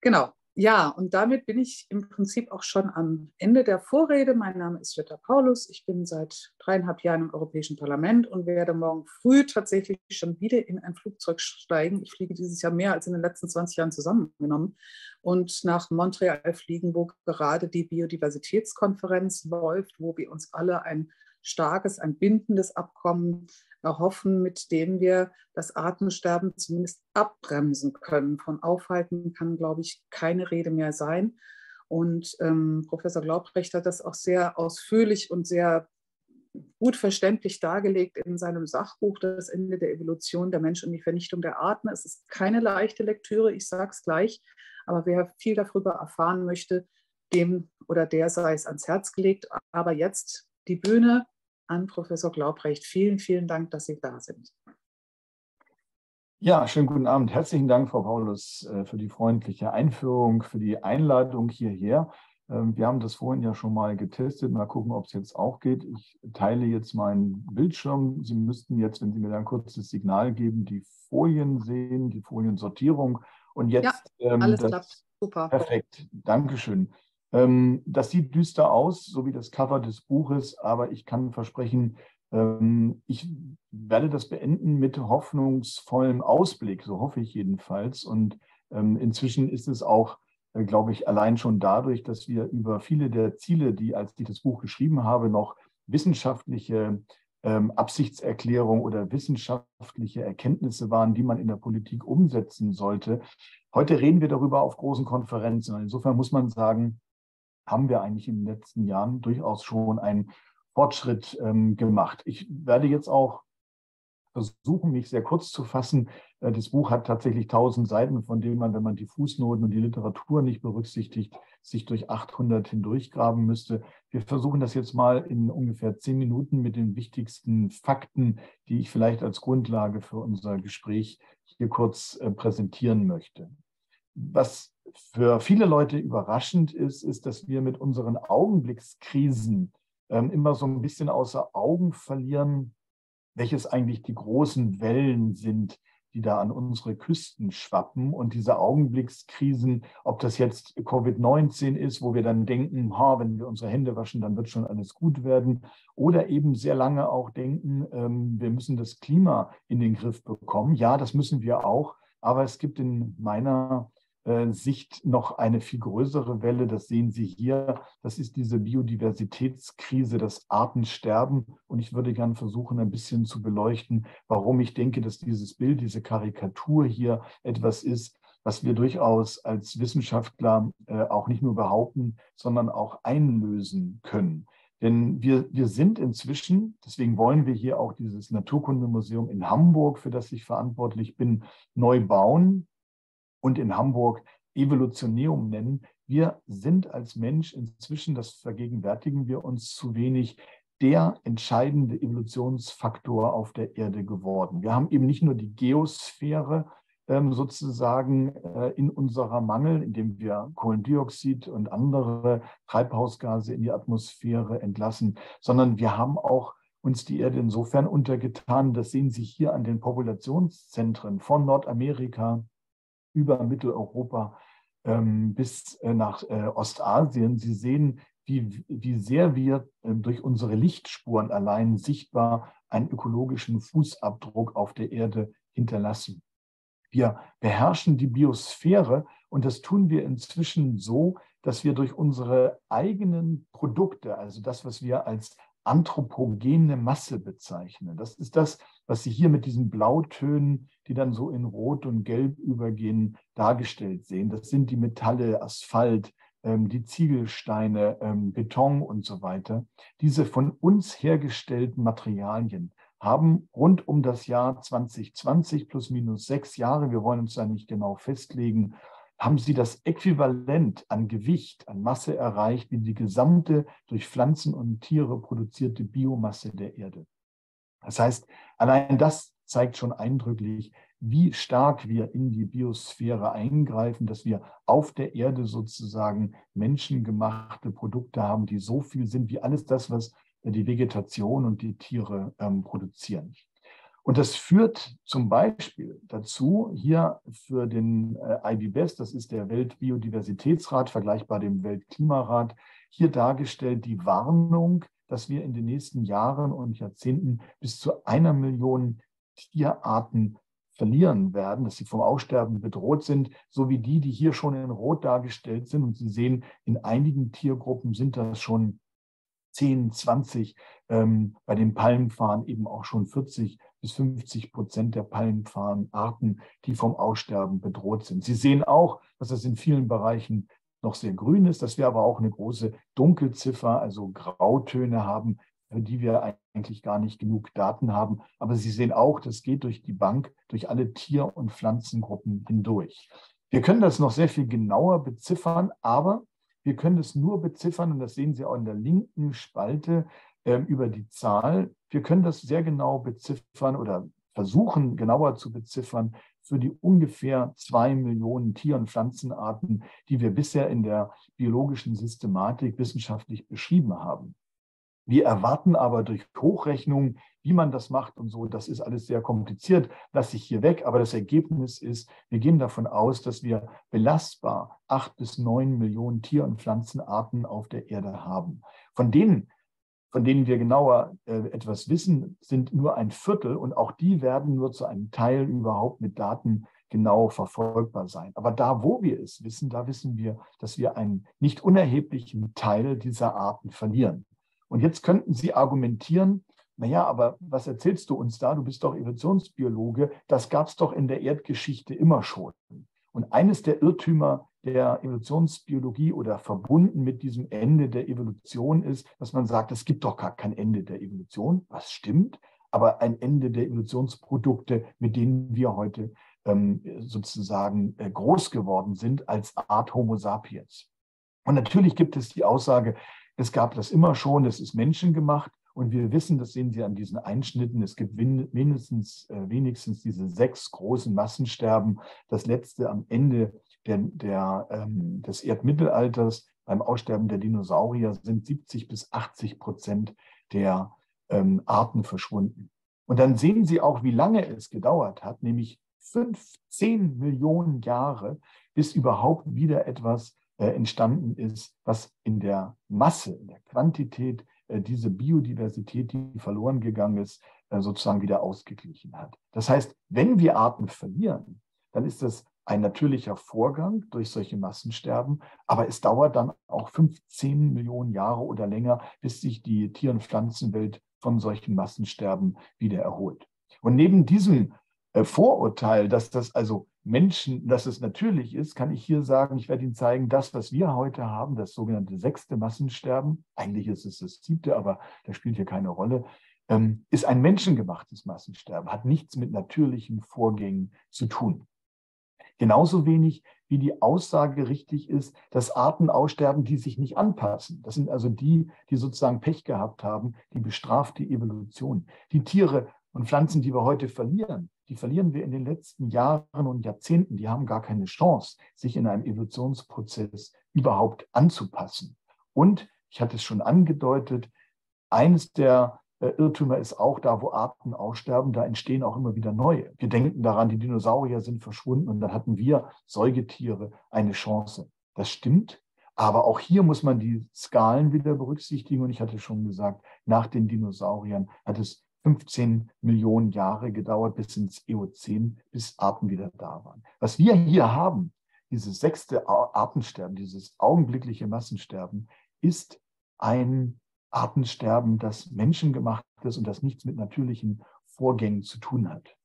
Genau. Ja, und damit bin ich im Prinzip auch schon am Ende der Vorrede. Mein Name ist Jutta Paulus. Ich bin seit dreieinhalb Jahren im Europäischen Parlament und werde morgen früh tatsächlich schon wieder in ein Flugzeug steigen. Ich fliege dieses Jahr mehr als in den letzten 20 Jahren zusammengenommen und nach Montreal fliegen, wo gerade die Biodiversitätskonferenz läuft, wo wir uns alle ein starkes, ein bindendes Abkommen erhoffen, mit dem wir das Artensterben zumindest abbremsen können. Von aufhalten kann, glaube ich, keine Rede mehr sein. Und ähm, Professor Glaubrecht hat das auch sehr ausführlich und sehr gut verständlich dargelegt in seinem Sachbuch Das Ende der Evolution, der Mensch und die Vernichtung der Arten. Es ist keine leichte Lektüre, ich sage es gleich, aber wer viel darüber erfahren möchte, dem oder der sei es ans Herz gelegt. Aber jetzt die Bühne an Professor Glaubrecht. Vielen, vielen Dank, dass Sie da sind. Ja, schönen guten Abend. Herzlichen Dank, Frau Paulus, äh, für die freundliche Einführung, für die Einladung hierher. Ähm, wir haben das vorhin ja schon mal getestet. Mal gucken, ob es jetzt auch geht. Ich teile jetzt meinen Bildschirm. Sie müssten jetzt, wenn Sie mir dann kurz das Signal geben, die Folien sehen, die Foliensortierung. Und jetzt. Ja, ähm, alles das, klappt. Super. Perfekt. Dankeschön. Ähm, das sieht düster aus, so wie das Cover des Buches, aber ich kann versprechen, ähm, ich werde das beenden mit hoffnungsvollem Ausblick, so hoffe ich jedenfalls. Und ähm, inzwischen ist es auch, äh, glaube ich, allein schon dadurch, dass wir über viele der Ziele, die, als ich das Buch geschrieben habe, noch wissenschaftliche Absichtserklärung oder wissenschaftliche Erkenntnisse waren, die man in der Politik umsetzen sollte. Heute reden wir darüber auf großen Konferenzen. Insofern muss man sagen, haben wir eigentlich in den letzten Jahren durchaus schon einen Fortschritt ähm, gemacht. Ich werde jetzt auch versuchen, mich sehr kurz zu fassen. Äh, das Buch hat tatsächlich 1000 Seiten, von denen man, wenn man die Fußnoten und die Literatur nicht berücksichtigt, sich durch 800 hindurchgraben müsste. Wir versuchen das jetzt mal in ungefähr zehn Minuten mit den wichtigsten Fakten, die ich vielleicht als Grundlage für unser Gespräch hier kurz äh, präsentieren möchte. Was für viele Leute überraschend ist, ist, dass wir mit unseren Augenblickskrisen ähm, immer so ein bisschen außer Augen verlieren, welches eigentlich die großen Wellen sind, die da an unsere Küsten schwappen. Und diese Augenblickskrisen, ob das jetzt Covid-19 ist, wo wir dann denken, ha, wenn wir unsere Hände waschen, dann wird schon alles gut werden. Oder eben sehr lange auch denken, ähm, wir müssen das Klima in den Griff bekommen. Ja, das müssen wir auch. Aber es gibt in meiner Sicht noch eine viel größere Welle. Das sehen Sie hier. Das ist diese Biodiversitätskrise, das Artensterben. Und ich würde gerne versuchen, ein bisschen zu beleuchten, warum ich denke, dass dieses Bild, diese Karikatur hier etwas ist, was wir durchaus als Wissenschaftler äh, auch nicht nur behaupten, sondern auch einlösen können. Denn wir, wir sind inzwischen, deswegen wollen wir hier auch dieses Naturkundemuseum in Hamburg, für das ich verantwortlich bin, neu bauen und in Hamburg Evolutionärum nennen. Wir sind als Mensch inzwischen, das vergegenwärtigen wir uns zu wenig, der entscheidende Evolutionsfaktor auf der Erde geworden. Wir haben eben nicht nur die Geosphäre ähm, sozusagen äh, in unserer Mangel, indem wir Kohlendioxid und andere Treibhausgase in die Atmosphäre entlassen, sondern wir haben auch uns die Erde insofern untergetan, das sehen Sie hier an den Populationszentren von Nordamerika über Mitteleuropa ähm, bis äh, nach äh, Ostasien. Sie sehen, wie, wie sehr wir äh, durch unsere Lichtspuren allein sichtbar einen ökologischen Fußabdruck auf der Erde hinterlassen. Wir beherrschen die Biosphäre und das tun wir inzwischen so, dass wir durch unsere eigenen Produkte, also das, was wir als anthropogene Masse bezeichnen. Das ist das, was Sie hier mit diesen Blautönen, die dann so in Rot und Gelb übergehen, dargestellt sehen. Das sind die Metalle, Asphalt, ähm, die Ziegelsteine, ähm, Beton und so weiter. Diese von uns hergestellten Materialien haben rund um das Jahr 2020 plus minus sechs Jahre, wir wollen uns da nicht genau festlegen, haben sie das Äquivalent an Gewicht, an Masse erreicht, wie die gesamte durch Pflanzen und Tiere produzierte Biomasse der Erde. Das heißt, allein das zeigt schon eindrücklich, wie stark wir in die Biosphäre eingreifen, dass wir auf der Erde sozusagen menschengemachte Produkte haben, die so viel sind wie alles das, was die Vegetation und die Tiere ähm, produzieren. Und das führt zum Beispiel dazu, hier für den äh, IBBES, das ist der Weltbiodiversitätsrat, vergleichbar dem Weltklimarat, hier dargestellt die Warnung, dass wir in den nächsten Jahren und Jahrzehnten bis zu einer Million Tierarten verlieren werden, dass sie vom Aussterben bedroht sind, so wie die, die hier schon in Rot dargestellt sind. Und Sie sehen, in einigen Tiergruppen sind das schon 10, 20, ähm, bei den Palmfarn eben auch schon 40 bis 50 Prozent der Palmfarnarten, die vom Aussterben bedroht sind. Sie sehen auch, dass es in vielen Bereichen noch sehr grün ist, dass wir aber auch eine große Dunkelziffer, also Grautöne haben, für die wir eigentlich gar nicht genug Daten haben. Aber Sie sehen auch, das geht durch die Bank, durch alle Tier- und Pflanzengruppen hindurch. Wir können das noch sehr viel genauer beziffern, aber wir können es nur beziffern, und das sehen Sie auch in der linken Spalte äh, über die Zahl. Wir können das sehr genau beziffern oder versuchen genauer zu beziffern für die ungefähr zwei Millionen Tier- und Pflanzenarten, die wir bisher in der biologischen Systematik wissenschaftlich beschrieben haben. Wir erwarten aber durch Hochrechnungen, wie man das macht und so, das ist alles sehr kompliziert, lasse ich hier weg. Aber das Ergebnis ist, wir gehen davon aus, dass wir belastbar acht bis neun Millionen Tier- und Pflanzenarten auf der Erde haben. Von denen, von denen wir genauer äh, etwas wissen, sind nur ein Viertel und auch die werden nur zu einem Teil überhaupt mit Daten genau verfolgbar sein. Aber da, wo wir es wissen, da wissen wir, dass wir einen nicht unerheblichen Teil dieser Arten verlieren. Und jetzt könnten Sie argumentieren, naja, aber was erzählst du uns da? Du bist doch Evolutionsbiologe. Das gab es doch in der Erdgeschichte immer schon. Und eines der Irrtümer der Evolutionsbiologie oder verbunden mit diesem Ende der Evolution ist, dass man sagt, es gibt doch gar kein Ende der Evolution, was stimmt, aber ein Ende der Evolutionsprodukte, mit denen wir heute ähm, sozusagen äh, groß geworden sind als Art Homo sapiens. Und natürlich gibt es die Aussage, es gab das immer schon, es ist menschengemacht. Und wir wissen, das sehen Sie an diesen Einschnitten, es gibt mindestens, äh, wenigstens diese sechs großen Massensterben. Das letzte am Ende der, der, ähm, des Erdmittelalters, beim Aussterben der Dinosaurier, sind 70 bis 80 Prozent der ähm, Arten verschwunden. Und dann sehen Sie auch, wie lange es gedauert hat, nämlich 15 Millionen Jahre, bis überhaupt wieder etwas entstanden ist, was in der Masse, in der Quantität äh, diese Biodiversität, die verloren gegangen ist, äh, sozusagen wieder ausgeglichen hat. Das heißt, wenn wir Arten verlieren, dann ist das ein natürlicher Vorgang durch solche Massensterben, aber es dauert dann auch 15 Millionen Jahre oder länger, bis sich die Tier- und Pflanzenwelt von solchen Massensterben wieder erholt. Und neben diesem Vorurteil, dass das also Menschen, dass es natürlich ist, kann ich hier sagen, ich werde Ihnen zeigen, das, was wir heute haben, das sogenannte sechste Massensterben, eigentlich ist es das siebte, aber das spielt hier keine Rolle, ähm, ist ein menschengemachtes Massensterben, hat nichts mit natürlichen Vorgängen zu tun. Genauso wenig wie die Aussage richtig ist, dass Arten aussterben, die sich nicht anpassen. Das sind also die, die sozusagen Pech gehabt haben, die bestrafte Evolution. Die Tiere und Pflanzen, die wir heute verlieren, die verlieren wir in den letzten Jahren und Jahrzehnten. Die haben gar keine Chance, sich in einem Evolutionsprozess überhaupt anzupassen. Und ich hatte es schon angedeutet, eines der äh, Irrtümer ist auch da, wo Arten aussterben, da entstehen auch immer wieder neue. Wir denken daran, die Dinosaurier sind verschwunden und dann hatten wir Säugetiere eine Chance. Das stimmt, aber auch hier muss man die Skalen wieder berücksichtigen. Und ich hatte schon gesagt, nach den Dinosauriern hat es 15 Millionen Jahre gedauert bis ins Eozän, bis Arten wieder da waren. Was wir hier haben, dieses sechste Artensterben, dieses augenblickliche Massensterben, ist ein Artensterben, das menschengemacht ist und das nichts mit natürlichen Vorgängen zu tun hat.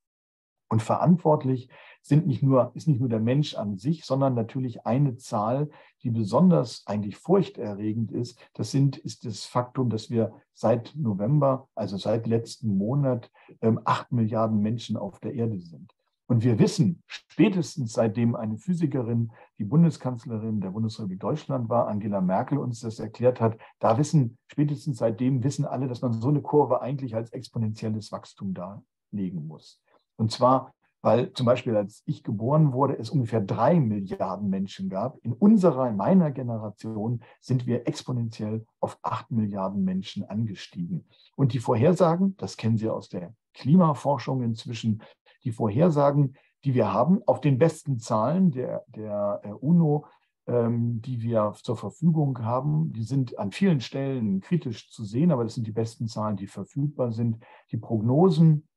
Und verantwortlich sind nicht nur, ist nicht nur der Mensch an sich, sondern natürlich eine Zahl, die besonders eigentlich furchterregend ist. Das sind, ist das Faktum, dass wir seit November, also seit letzten Monat, ähm, acht Milliarden Menschen auf der Erde sind. Und wir wissen, spätestens seitdem eine Physikerin, die Bundeskanzlerin der Bundesrepublik Deutschland war, Angela Merkel, uns das erklärt hat, da wissen, spätestens seitdem wissen alle, dass man so eine Kurve eigentlich als exponentielles Wachstum darlegen muss. Und zwar, weil zum Beispiel als ich geboren wurde, es ungefähr drei Milliarden Menschen gab. In unserer, in meiner Generation sind wir exponentiell auf acht Milliarden Menschen angestiegen. Und die Vorhersagen, das kennen Sie aus der Klimaforschung inzwischen. Die Vorhersagen, die wir haben, auf den besten Zahlen der, der äh, UNO, ähm, die wir zur Verfügung haben, die sind an vielen Stellen kritisch zu sehen, aber das sind die besten Zahlen, die verfügbar sind. Die Prognosen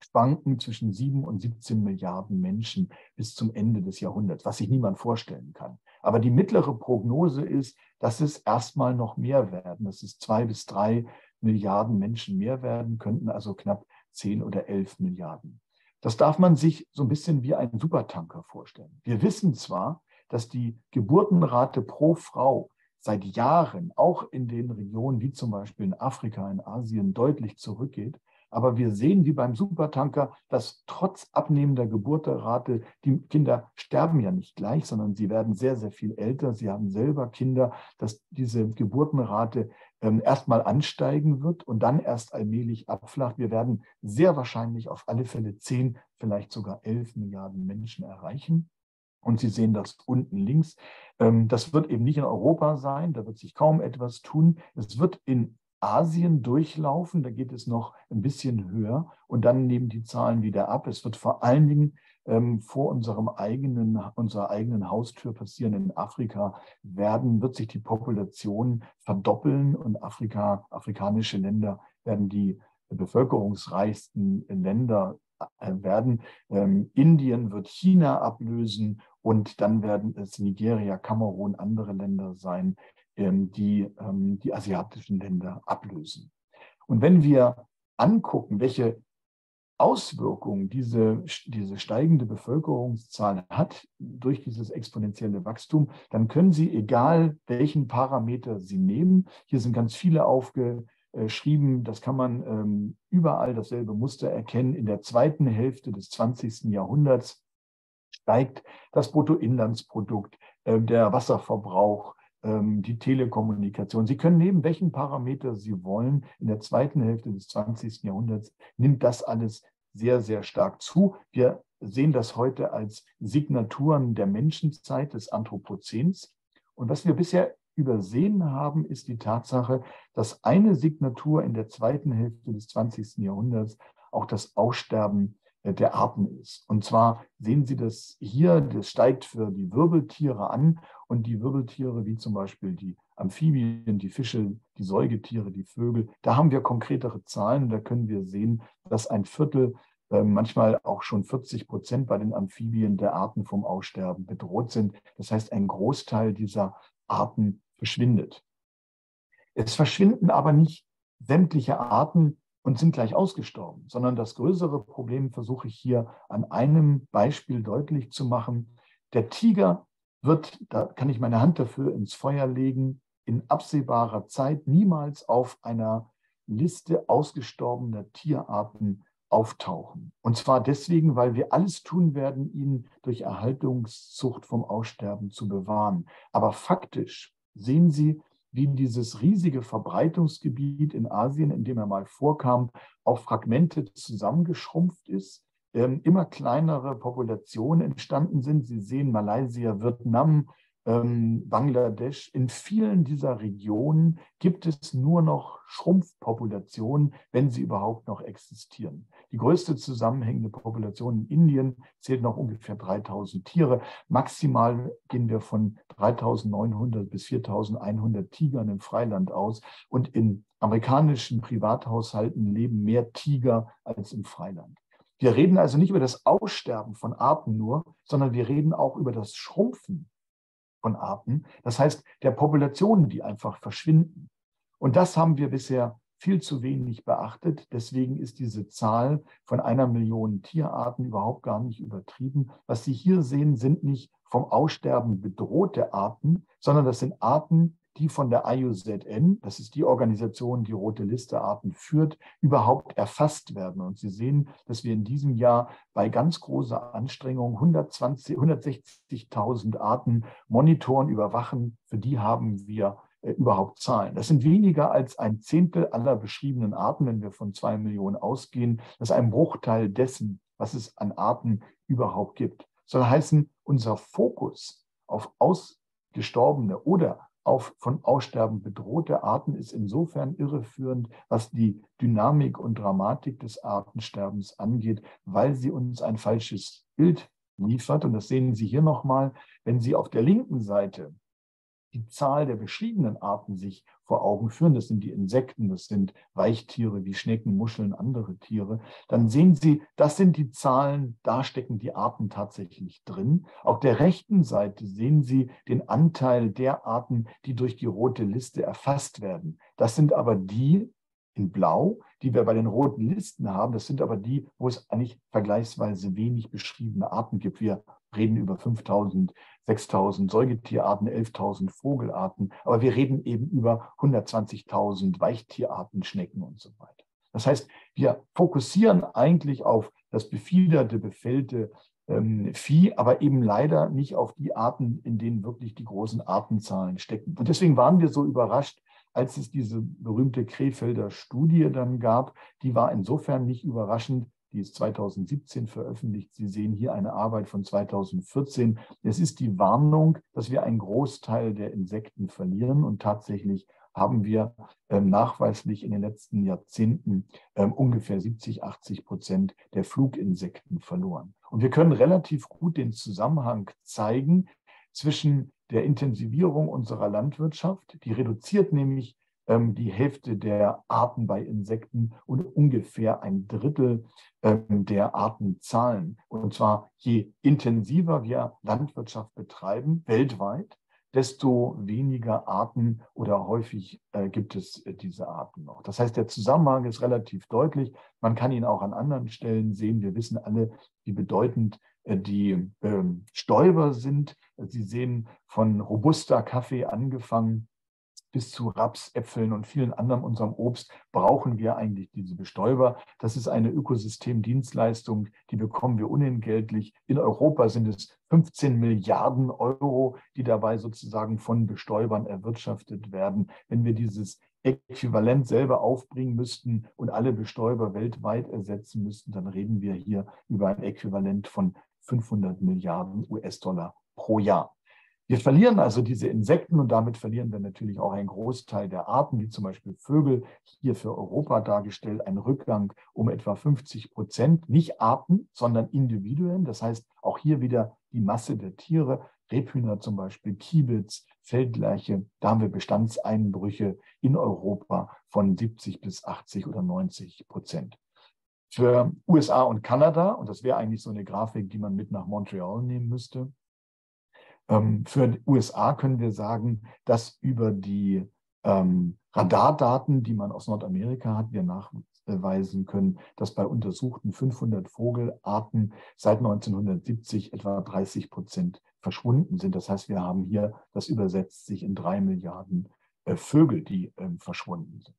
schwanken zwischen 7 und 17 Milliarden Menschen bis zum Ende des Jahrhunderts, was sich niemand vorstellen kann. Aber die mittlere Prognose ist, dass es erstmal noch mehr werden, dass es zwei bis drei Milliarden Menschen mehr werden könnten, also knapp 10 oder 11 Milliarden. Das darf man sich so ein bisschen wie ein Supertanker vorstellen. Wir wissen zwar, dass die Geburtenrate pro Frau seit Jahren auch in den Regionen wie zum Beispiel in Afrika, in Asien deutlich zurückgeht. Aber wir sehen wie beim Supertanker, dass trotz abnehmender Geburtenrate die Kinder sterben ja nicht gleich, sondern sie werden sehr, sehr viel älter. Sie haben selber Kinder, dass diese Geburtenrate ähm, erstmal ansteigen wird und dann erst allmählich abflacht. Wir werden sehr wahrscheinlich auf alle Fälle 10, vielleicht sogar 11 Milliarden Menschen erreichen. Und Sie sehen das unten links. Ähm, das wird eben nicht in Europa sein, da wird sich kaum etwas tun. Es wird in Asien durchlaufen, da geht es noch ein bisschen höher und dann nehmen die Zahlen wieder ab. Es wird vor allen Dingen ähm, vor unserem eigenen, unserer eigenen Haustür passieren. In Afrika werden, wird sich die Population verdoppeln und Afrika, afrikanische Länder werden die bevölkerungsreichsten Länder äh, werden. Ähm, Indien wird China ablösen und dann werden es Nigeria, Kamerun, andere Länder sein, die ähm, die asiatischen Länder ablösen. Und wenn wir angucken, welche Auswirkungen diese, diese steigende Bevölkerungszahl hat durch dieses exponentielle Wachstum, dann können Sie, egal welchen Parameter Sie nehmen, hier sind ganz viele aufgeschrieben, das kann man ähm, überall dasselbe Muster erkennen, in der zweiten Hälfte des 20. Jahrhunderts steigt das Bruttoinlandsprodukt, äh, der Wasserverbrauch, ähm, die Telekommunikation. Sie können nehmen, welchen Parameter Sie wollen. In der zweiten Hälfte des 20. Jahrhunderts nimmt das alles sehr, sehr stark zu. Wir sehen das heute als Signaturen der Menschenzeit des Anthropozäns. Und was wir bisher übersehen haben, ist die Tatsache, dass eine Signatur in der zweiten Hälfte des 20. Jahrhunderts auch das Aussterben der Arten ist. Und zwar sehen Sie das hier, das steigt für die Wirbeltiere an und die Wirbeltiere wie zum Beispiel die Amphibien, die Fische, die Säugetiere, die Vögel, da haben wir konkretere Zahlen. Da können wir sehen, dass ein Viertel, äh, manchmal auch schon 40 Prozent bei den Amphibien der Arten vom Aussterben bedroht sind. Das heißt, ein Großteil dieser Arten verschwindet. Es verschwinden aber nicht sämtliche Arten und sind gleich ausgestorben, sondern das größere Problem versuche ich hier an einem Beispiel deutlich zu machen. Der Tiger wird, da kann ich meine Hand dafür ins Feuer legen, in absehbarer Zeit niemals auf einer Liste ausgestorbener Tierarten auftauchen. Und zwar deswegen, weil wir alles tun werden, ihn durch Erhaltungszucht vom Aussterben zu bewahren. Aber faktisch sehen Sie, wie dieses riesige Verbreitungsgebiet in Asien, in dem er mal vorkam, auf Fragmente zusammengeschrumpft ist, ähm, immer kleinere Populationen entstanden sind. Sie sehen Malaysia, Vietnam, ähm, Bangladesch. In vielen dieser Regionen gibt es nur noch Schrumpfpopulationen, wenn sie überhaupt noch existieren. Die größte zusammenhängende Population in Indien zählt noch ungefähr 3000 Tiere. Maximal gehen wir von 3900 bis 4100 Tigern im Freiland aus. Und in amerikanischen Privathaushalten leben mehr Tiger als im Freiland. Wir reden also nicht über das Aussterben von Arten nur, sondern wir reden auch über das Schrumpfen von Arten. Das heißt, der Populationen, die einfach verschwinden. Und das haben wir bisher viel zu wenig beachtet. Deswegen ist diese Zahl von einer Million Tierarten überhaupt gar nicht übertrieben. Was Sie hier sehen, sind nicht vom Aussterben bedrohte Arten, sondern das sind Arten, die von der IUZN, das ist die Organisation, die Rote Liste Arten führt, überhaupt erfasst werden. Und Sie sehen, dass wir in diesem Jahr bei ganz großer Anstrengung 160.000 Arten monitoren, überwachen. Für die haben wir äh, überhaupt Zahlen. Das sind weniger als ein Zehntel aller beschriebenen Arten, wenn wir von zwei Millionen ausgehen. Das ist ein Bruchteil dessen, was es an Arten überhaupt gibt. Soll heißen, unser Fokus auf ausgestorbene oder auf von Aussterben bedrohte Arten ist insofern irreführend, was die Dynamik und Dramatik des Artensterbens angeht, weil sie uns ein falsches Bild liefert. Und das sehen Sie hier nochmal, wenn Sie auf der linken Seite die Zahl der beschriebenen Arten sich vor Augen führen, das sind die Insekten, das sind Weichtiere wie Schnecken, Muscheln, andere Tiere, dann sehen Sie, das sind die Zahlen, da stecken die Arten tatsächlich drin. Auf der rechten Seite sehen Sie den Anteil der Arten, die durch die rote Liste erfasst werden. Das sind aber die in Blau, die wir bei den roten Listen haben. Das sind aber die, wo es eigentlich vergleichsweise wenig beschriebene Arten gibt. Wir reden über 5000, 6000 Säugetierarten, 11.000 Vogelarten, aber wir reden eben über 120.000 Weichtierarten, Schnecken und so weiter. Das heißt, wir fokussieren eigentlich auf das befiederte, befällte ähm, Vieh, aber eben leider nicht auf die Arten, in denen wirklich die großen Artenzahlen stecken. Und deswegen waren wir so überrascht, als es diese berühmte Krefelder Studie dann gab. Die war insofern nicht überraschend, die ist 2017 veröffentlicht. Sie sehen hier eine Arbeit von 2014. Es ist die Warnung, dass wir einen Großteil der Insekten verlieren und tatsächlich haben wir ähm, nachweislich in den letzten Jahrzehnten ähm, ungefähr 70, 80 Prozent der Fluginsekten verloren. Und wir können relativ gut den Zusammenhang zeigen zwischen der Intensivierung unserer Landwirtschaft. Die reduziert nämlich ähm, die Hälfte der Arten bei Insekten und ungefähr ein Drittel ähm, der Artenzahlen. Und zwar je intensiver wir Landwirtschaft betreiben, weltweit, desto weniger Arten oder häufig äh, gibt es äh, diese Arten noch. Das heißt, der Zusammenhang ist relativ deutlich. Man kann ihn auch an anderen Stellen sehen. Wir wissen alle, wie bedeutend die ähm, Stäuber sind. Sie sehen von robuster Kaffee angefangen bis zu Raps, Äpfeln und vielen anderem unserem Obst brauchen wir eigentlich diese Bestäuber. Das ist eine Ökosystemdienstleistung, die bekommen wir unentgeltlich. In Europa sind es 15 Milliarden Euro, die dabei sozusagen von Bestäubern erwirtschaftet werden. Wenn wir dieses Äquivalent selber aufbringen müssten und alle Bestäuber weltweit ersetzen müssten, dann reden wir hier über ein Äquivalent von 500 Milliarden US-Dollar pro Jahr. Wir verlieren also diese Insekten und damit verlieren wir natürlich auch einen Großteil der Arten, wie zum Beispiel Vögel, hier für Europa dargestellt, ein Rückgang um etwa 50 Prozent, nicht Arten, sondern Individuen. Das heißt, auch hier wieder die Masse der Tiere, Rebhühner zum Beispiel, Kiebitz, Feldlerche, da haben wir Bestandseinbrüche in Europa von 70 bis 80 oder 90 Prozent. Für USA und Kanada, und das wäre eigentlich so eine Grafik, die man mit nach Montreal nehmen müsste, ähm, für die USA können wir sagen, dass über die ähm, Radardaten, die man aus Nordamerika hat, wir nachweisen können, dass bei untersuchten 500 Vogelarten seit 1970 etwa 30 Prozent verschwunden sind. Das heißt, wir haben hier, das übersetzt sich in drei Milliarden äh, Vögel, die ähm, verschwunden sind.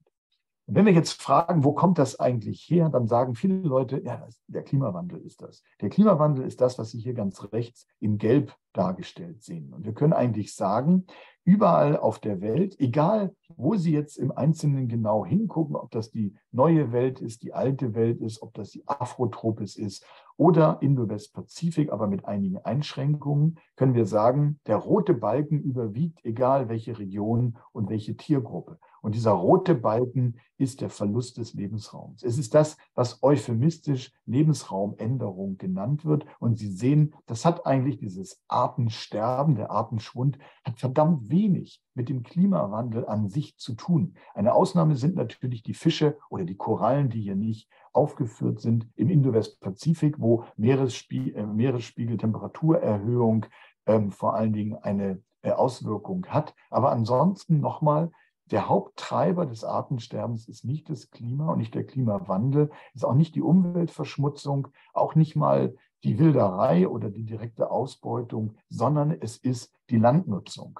Und wenn wir jetzt fragen, wo kommt das eigentlich her, dann sagen viele Leute, ja, der Klimawandel ist das. Der Klimawandel ist das, was Sie hier ganz rechts in Gelb dargestellt sehen. Und wir können eigentlich sagen, überall auf der Welt, egal wo Sie jetzt im Einzelnen genau hingucken, ob das die neue Welt ist, die alte Welt ist, ob das die Afrotropis ist oder Indo-West-Pazifik, aber mit einigen Einschränkungen, können wir sagen, der rote Balken überwiegt, egal welche Region und welche Tiergruppe. Und dieser rote Balken ist der Verlust des Lebensraums. Es ist das, was euphemistisch Lebensraumänderung genannt wird. Und Sie sehen, das hat eigentlich dieses Artensterben, der Artenschwund, hat verdammt wenig mit dem Klimawandel an sich zu tun. Eine Ausnahme sind natürlich die Fische oder die Korallen, die hier nicht aufgeführt sind im Indo-West-Pazifik, wo Meeresspie äh, Meeresspiegeltemperaturerhöhung ähm, vor allen Dingen eine äh, Auswirkung hat. Aber ansonsten nochmal, der Haupttreiber des Artensterbens ist nicht das Klima und nicht der Klimawandel, ist auch nicht die Umweltverschmutzung, auch nicht mal die Wilderei oder die direkte Ausbeutung, sondern es ist die Landnutzung.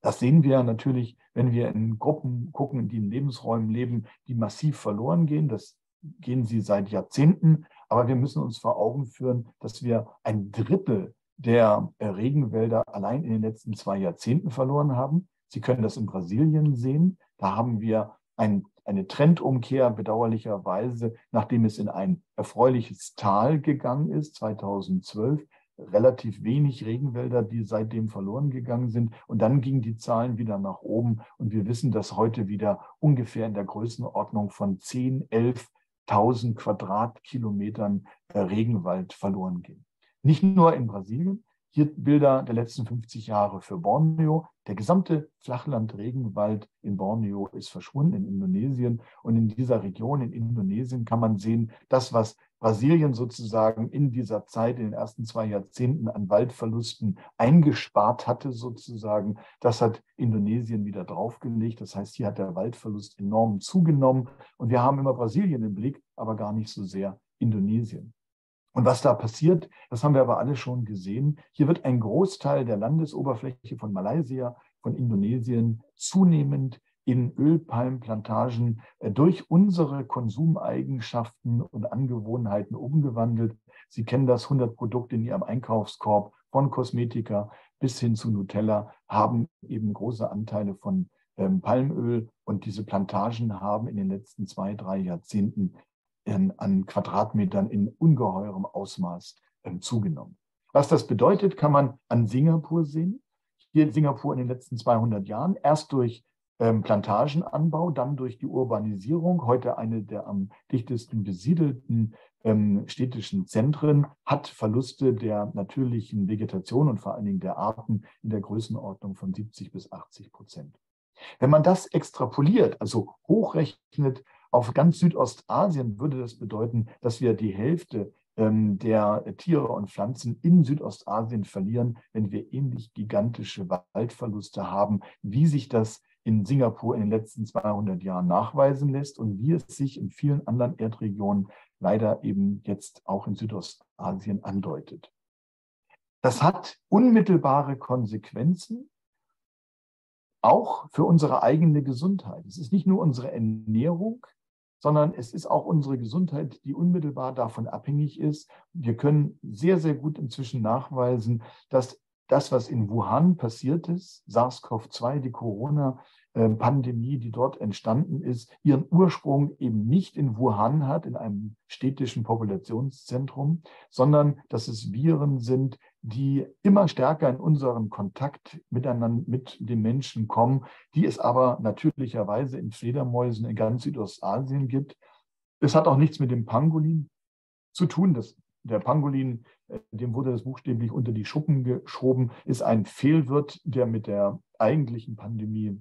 Das sehen wir natürlich, wenn wir in Gruppen gucken, die in Lebensräumen leben, die massiv verloren gehen. Das gehen sie seit Jahrzehnten. Aber wir müssen uns vor Augen führen, dass wir ein Drittel der Regenwälder allein in den letzten zwei Jahrzehnten verloren haben. Sie können das in Brasilien sehen. Da haben wir ein, eine Trendumkehr bedauerlicherweise, nachdem es in ein erfreuliches Tal gegangen ist, 2012, relativ wenig Regenwälder, die seitdem verloren gegangen sind. Und dann gingen die Zahlen wieder nach oben. Und wir wissen, dass heute wieder ungefähr in der Größenordnung von 10, 11.000 Quadratkilometern äh, Regenwald verloren gehen. Nicht nur in Brasilien, hier Bilder der letzten 50 Jahre für Borneo. Der gesamte Flachland-Regenwald in Borneo ist verschwunden in Indonesien. Und in dieser Region in Indonesien kann man sehen, das, was Brasilien sozusagen in dieser Zeit, in den ersten zwei Jahrzehnten an Waldverlusten eingespart hatte, sozusagen, das hat Indonesien wieder draufgelegt. Das heißt, hier hat der Waldverlust enorm zugenommen. Und wir haben immer Brasilien im Blick, aber gar nicht so sehr Indonesien. Und was da passiert, das haben wir aber alle schon gesehen. Hier wird ein Großteil der Landesoberfläche von Malaysia, von Indonesien zunehmend in Ölpalmplantagen äh, durch unsere Konsumeigenschaften und Angewohnheiten umgewandelt. Sie kennen das, 100 Produkte in Ihrem Einkaufskorb von Kosmetika bis hin zu Nutella haben eben große Anteile von ähm, Palmöl und diese Plantagen haben in den letzten zwei, drei Jahrzehnten an Quadratmetern in ungeheurem Ausmaß ähm, zugenommen. Was das bedeutet, kann man an Singapur sehen. Hier in Singapur in den letzten 200 Jahren, erst durch ähm, Plantagenanbau, dann durch die Urbanisierung, heute eine der am dichtesten besiedelten ähm, städtischen Zentren, hat Verluste der natürlichen Vegetation und vor allen Dingen der Arten in der Größenordnung von 70 bis 80 Prozent. Wenn man das extrapoliert, also hochrechnet auf ganz Südostasien würde das bedeuten, dass wir die Hälfte ähm, der Tiere und Pflanzen in Südostasien verlieren, wenn wir ähnlich gigantische Waldverluste haben, wie sich das in Singapur in den letzten 200 Jahren nachweisen lässt und wie es sich in vielen anderen Erdregionen leider eben jetzt auch in Südostasien andeutet. Das hat unmittelbare Konsequenzen auch für unsere eigene Gesundheit. Es ist nicht nur unsere Ernährung, sondern es ist auch unsere Gesundheit, die unmittelbar davon abhängig ist. Wir können sehr, sehr gut inzwischen nachweisen, dass das, was in Wuhan passiert ist, SARS-CoV-2, die Corona-Pandemie, die dort entstanden ist, ihren Ursprung eben nicht in Wuhan hat, in einem städtischen Populationszentrum, sondern dass es Viren sind, die immer stärker in unseren Kontakt miteinander mit den Menschen kommen, die es aber natürlicherweise in Fledermäusen in ganz Südostasien gibt. Es hat auch nichts mit dem Pangolin zu tun. Das, der Pangolin, äh, dem wurde das buchstäblich unter die Schuppen geschoben, ist ein Fehlwirt, der mit der eigentlichen Pandemie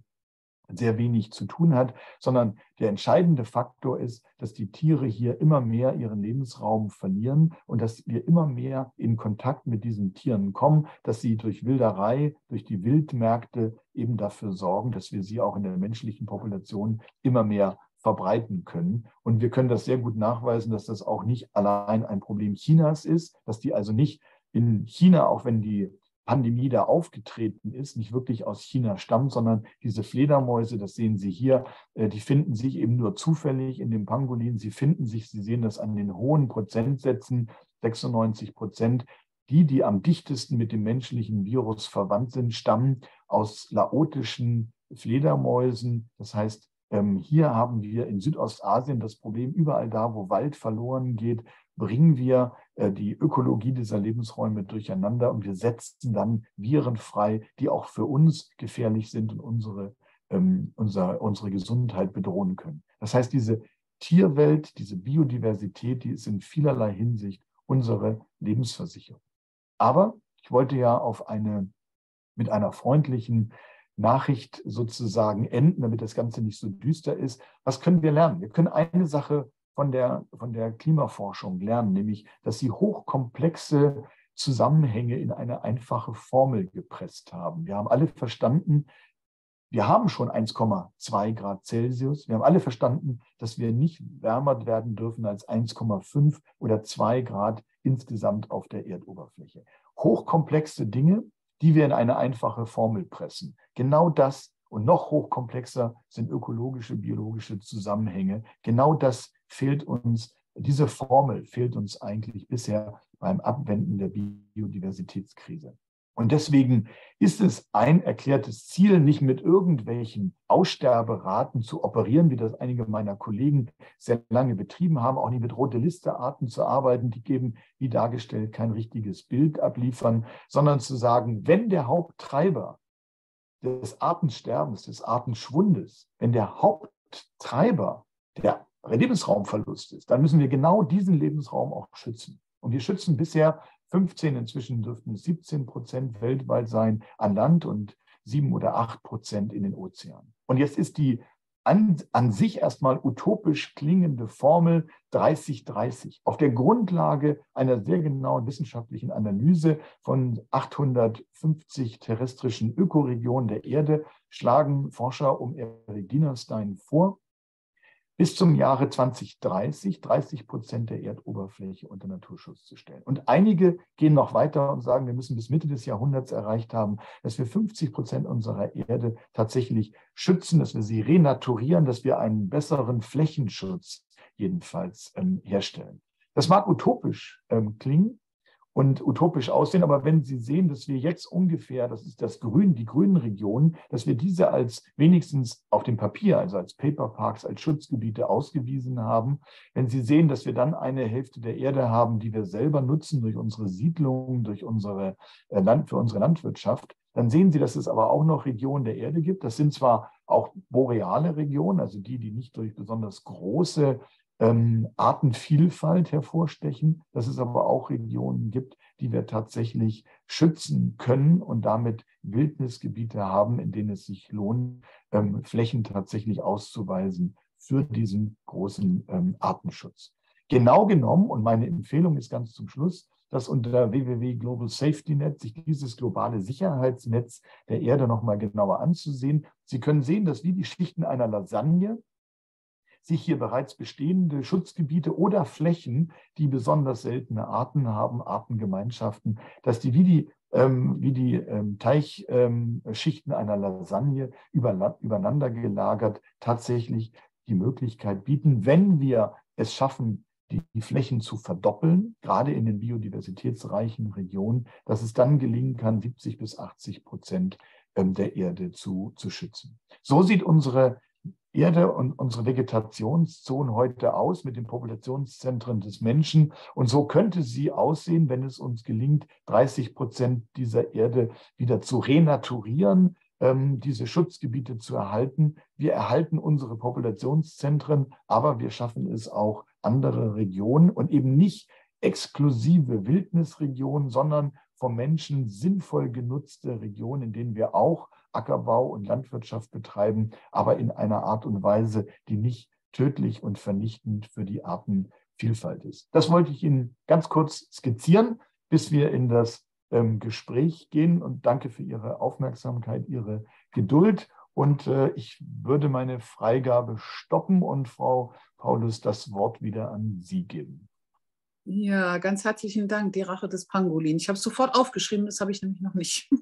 sehr wenig zu tun hat, sondern der entscheidende Faktor ist, dass die Tiere hier immer mehr ihren Lebensraum verlieren und dass wir immer mehr in Kontakt mit diesen Tieren kommen, dass sie durch Wilderei, durch die Wildmärkte eben dafür sorgen, dass wir sie auch in der menschlichen Population immer mehr verbreiten können. Und wir können das sehr gut nachweisen, dass das auch nicht allein ein Problem Chinas ist, dass die also nicht in China, auch wenn die Pandemie da aufgetreten ist, nicht wirklich aus China stammt, sondern diese Fledermäuse, das sehen Sie hier, äh, die finden sich eben nur zufällig in dem Pangolin. Sie finden sich, Sie sehen das an den hohen Prozentsätzen, 96 Prozent. Die, die am dichtesten mit dem menschlichen Virus verwandt sind, stammen aus laotischen Fledermäusen. Das heißt, ähm, hier haben wir in Südostasien das Problem, überall da, wo Wald verloren geht, bringen wir äh, die Ökologie dieser Lebensräume durcheinander und wir setzen dann Viren frei, die auch für uns gefährlich sind und unsere, ähm, unser, unsere Gesundheit bedrohen können. Das heißt, diese Tierwelt, diese Biodiversität, die ist in vielerlei Hinsicht unsere Lebensversicherung. Aber ich wollte ja auf eine, mit einer freundlichen Nachricht sozusagen enden, damit das Ganze nicht so düster ist. Was können wir lernen? Wir können eine Sache von der, von der Klimaforschung lernen, nämlich dass sie hochkomplexe Zusammenhänge in eine einfache Formel gepresst haben. Wir haben alle verstanden, wir haben schon 1,2 Grad Celsius. Wir haben alle verstanden, dass wir nicht wärmer werden dürfen als 1,5 oder 2 Grad insgesamt auf der Erdoberfläche. Hochkomplexe Dinge, die wir in eine einfache Formel pressen. Genau das und noch hochkomplexer sind ökologische, biologische Zusammenhänge. Genau das fehlt uns, diese Formel fehlt uns eigentlich bisher beim Abwenden der Biodiversitätskrise. Und deswegen ist es ein erklärtes Ziel, nicht mit irgendwelchen Aussterberaten zu operieren, wie das einige meiner Kollegen sehr lange betrieben haben, auch nicht mit rote Liste Arten zu arbeiten, die geben, wie dargestellt, kein richtiges Bild abliefern, sondern zu sagen, wenn der Haupttreiber des Artensterbens, des Artenschwundes, wenn der Haupttreiber der Lebensraumverlust ist, dann müssen wir genau diesen Lebensraum auch schützen. Und wir schützen bisher 15, inzwischen dürften es 17 Prozent weltweit sein an Land und 7 oder 8 Prozent in den Ozeanen. Und jetzt ist die an, an sich erstmal utopisch klingende Formel 30-30 auf der Grundlage einer sehr genauen wissenschaftlichen Analyse von 850 terrestrischen Ökoregionen der Erde schlagen Forscher um Eric Dienerstein vor, bis zum Jahre 2030 30 Prozent der Erdoberfläche unter Naturschutz zu stellen. Und einige gehen noch weiter und sagen, wir müssen bis Mitte des Jahrhunderts erreicht haben, dass wir 50 Prozent unserer Erde tatsächlich schützen, dass wir sie renaturieren, dass wir einen besseren Flächenschutz jedenfalls ähm, herstellen. Das mag utopisch ähm, klingen, und utopisch aussehen. Aber wenn Sie sehen, dass wir jetzt ungefähr, das ist das Grün, die grünen Regionen, dass wir diese als wenigstens auf dem Papier, also als Paperparks, als Schutzgebiete ausgewiesen haben, wenn Sie sehen, dass wir dann eine Hälfte der Erde haben, die wir selber nutzen durch unsere Siedlungen, durch unsere äh, Land, für unsere Landwirtschaft, dann sehen Sie, dass es aber auch noch Regionen der Erde gibt. Das sind zwar auch boreale Regionen, also die, die nicht durch besonders große ähm, Artenvielfalt hervorstechen, dass es aber auch Regionen gibt, die wir tatsächlich schützen können und damit Wildnisgebiete haben, in denen es sich lohnt, ähm, Flächen tatsächlich auszuweisen für diesen großen ähm, Artenschutz. Genau genommen, und meine Empfehlung ist ganz zum Schluss, dass unter www Global Safety Net sich dieses globale Sicherheitsnetz der Erde nochmal genauer anzusehen. Sie können sehen, dass wie die Schichten einer Lasagne sich hier bereits bestehende Schutzgebiete oder Flächen, die besonders seltene Arten haben, Artengemeinschaften, dass die wie die ähm, wie die ähm, Teichschichten ähm, einer Lasagne übereinander gelagert tatsächlich die Möglichkeit bieten, wenn wir es schaffen, die, Flächen zu verdoppeln, gerade in den biodiversitätsreichen Regionen, dass es dann gelingen kann, 70 bis 80 Prozent ähm, der Erde zu, zu schützen. So sieht unsere Erde und unsere Vegetationszone heute aus mit den Populationszentren des Menschen. Und so könnte sie aussehen, wenn es uns gelingt, 30 Prozent dieser Erde wieder zu renaturieren, ähm, diese Schutzgebiete zu erhalten. Wir erhalten unsere Populationszentren, aber wir schaffen es auch, andere Regionen und eben nicht exklusive Wildnisregionen, sondern vom Menschen sinnvoll genutzte Regionen, in denen wir auch Ackerbau und Landwirtschaft betreiben, aber in einer Art und Weise, die nicht tödlich und vernichtend für die Artenvielfalt ist. Das wollte ich Ihnen ganz kurz skizzieren, bis wir in das ähm, Gespräch gehen. Und danke für Ihre Aufmerksamkeit, Ihre Geduld. Und äh, ich würde meine Freigabe stoppen und Frau Paulus das Wort wieder an Sie geben. Ja, ganz herzlichen Dank, die Rache des Pangolin. Ich habe es sofort aufgeschrieben, das habe ich nämlich noch nicht.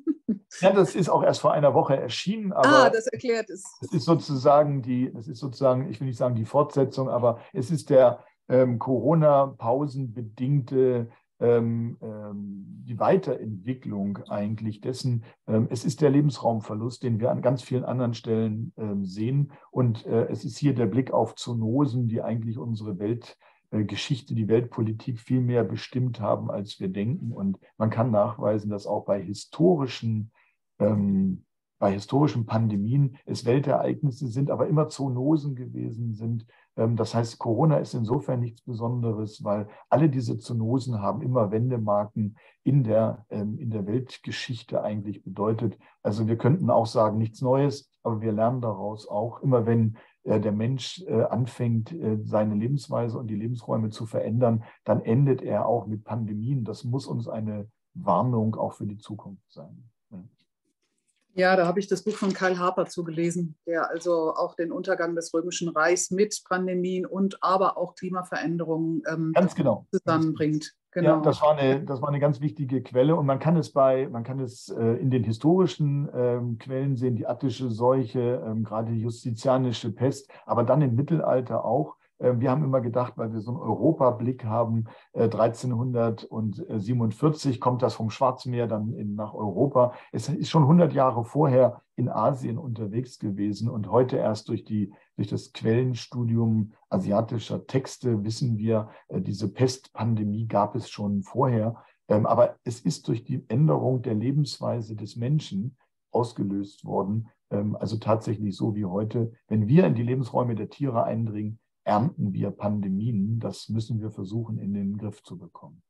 Ja, das ist auch erst vor einer Woche erschienen. Aber ah, das erklärt es. Es ist sozusagen die, das ist sozusagen, ich will nicht sagen die Fortsetzung, aber es ist der ähm, Corona-Pausenbedingte ähm, ähm, die Weiterentwicklung eigentlich dessen. Ähm, es ist der Lebensraumverlust, den wir an ganz vielen anderen Stellen ähm, sehen. Und äh, es ist hier der Blick auf Zoonosen, die eigentlich unsere Welt äh, Geschichte, die Weltpolitik viel mehr bestimmt haben, als wir denken. Und man kann nachweisen, dass auch bei historischen ähm, bei historischen Pandemien es Weltereignisse sind, aber immer Zoonosen gewesen sind. Ähm, das heißt, Corona ist insofern nichts Besonderes, weil alle diese Zoonosen haben immer Wendemarken in der, ähm, in der Weltgeschichte eigentlich bedeutet. Also wir könnten auch sagen, nichts Neues, aber wir lernen daraus auch, immer wenn äh, der Mensch äh, anfängt, äh, seine Lebensweise und die Lebensräume zu verändern, dann endet er auch mit Pandemien. Das muss uns eine Warnung auch für die Zukunft sein. Ja, da habe ich das Buch von Karl Harper zugelesen, der also auch den Untergang des Römischen Reichs mit Pandemien und aber auch Klimaveränderungen ähm, ganz genau. zusammenbringt. Genau. Ja, das war, eine, das war eine ganz wichtige Quelle und man kann es bei, man kann es äh, in den historischen ähm, Quellen sehen, die attische Seuche, ähm, gerade die justizianische Pest, aber dann im Mittelalter auch wir haben immer gedacht, weil wir so einen Europablick haben, 1347 kommt das vom Schwarzmeer dann in, nach Europa. Es ist schon 100 Jahre vorher in Asien unterwegs gewesen und heute erst durch, die, durch das Quellenstudium asiatischer Texte wissen wir, diese Pestpandemie gab es schon vorher. Ähm, aber es ist durch die Änderung der Lebensweise des Menschen ausgelöst worden. Ähm, also tatsächlich so wie heute. Wenn wir in die Lebensräume der Tiere eindringen, ernten wir Pandemien. Das müssen wir versuchen, in den Griff zu bekommen.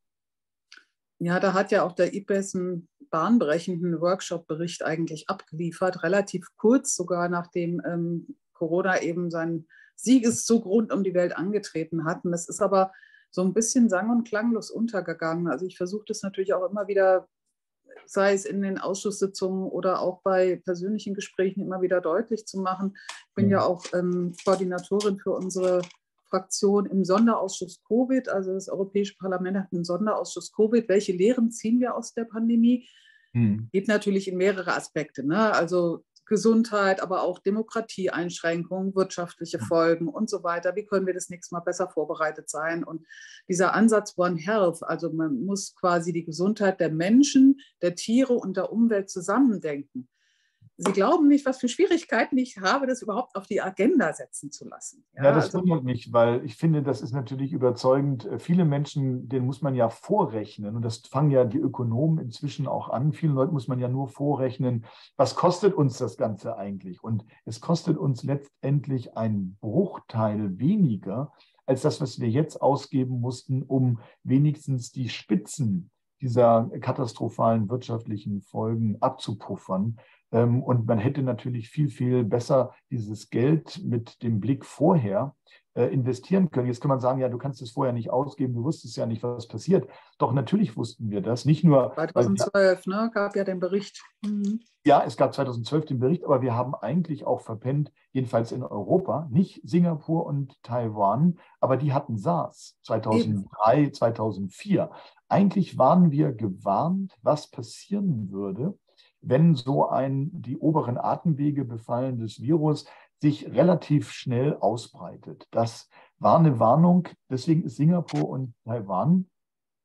Ja, da hat ja auch der IPES einen bahnbrechenden Workshop-Bericht eigentlich abgeliefert, relativ kurz sogar nachdem ähm, Corona eben seinen Siegeszug rund um die Welt angetreten hat. Und das ist aber so ein bisschen sang- und klanglos untergegangen. Also ich versuche das natürlich auch immer wieder, sei es in den Ausschusssitzungen oder auch bei persönlichen Gesprächen, immer wieder deutlich zu machen. Ich bin ja, ja auch ähm, Koordinatorin für unsere Fraktion im Sonderausschuss Covid. Also das Europäische Parlament hat einen Sonderausschuss Covid. Welche Lehren ziehen wir aus der Pandemie? Hm. Geht natürlich in mehrere Aspekte. Ne? Also Gesundheit, aber auch Demokratieeinschränkungen, wirtschaftliche Folgen und so weiter. Wie können wir das nächste Mal besser vorbereitet sein? Und dieser Ansatz One Health, also man muss quasi die Gesundheit der Menschen, der Tiere und der Umwelt zusammendenken. Sie glauben nicht, was für Schwierigkeiten ich habe, das überhaupt auf die Agenda setzen zu lassen. Ja, ja das also, wundert mich, weil ich finde, das ist natürlich überzeugend. Äh, viele Menschen, denen muss man ja vorrechnen und das fangen ja die Ökonomen inzwischen auch an. Vielen Leuten muss man ja nur vorrechnen, was kostet uns das Ganze eigentlich? Und es kostet uns letztendlich ein Bruchteil weniger als das, was wir jetzt ausgeben mussten, um wenigstens die Spitzen dieser katastrophalen wirtschaftlichen Folgen abzupuffern. Ähm, und man hätte natürlich viel, viel besser dieses Geld mit dem Blick vorher äh, investieren können. Jetzt kann man sagen, ja, du kannst es vorher nicht ausgeben, du wusstest ja nicht, was passiert. Doch natürlich wussten wir das. Nicht nur. 2012, wir, ne, gab ja den Bericht. Mhm. Ja, es gab 2012 den Bericht, aber wir haben eigentlich auch verpennt, jedenfalls in Europa, nicht Singapur und Taiwan, aber die hatten SARS 2003, Eben. 2004. Eigentlich waren wir gewarnt, was passieren würde, wenn so ein die oberen Atemwege befallendes Virus sich relativ schnell ausbreitet. Das war eine Warnung. Deswegen ist Singapur und Taiwan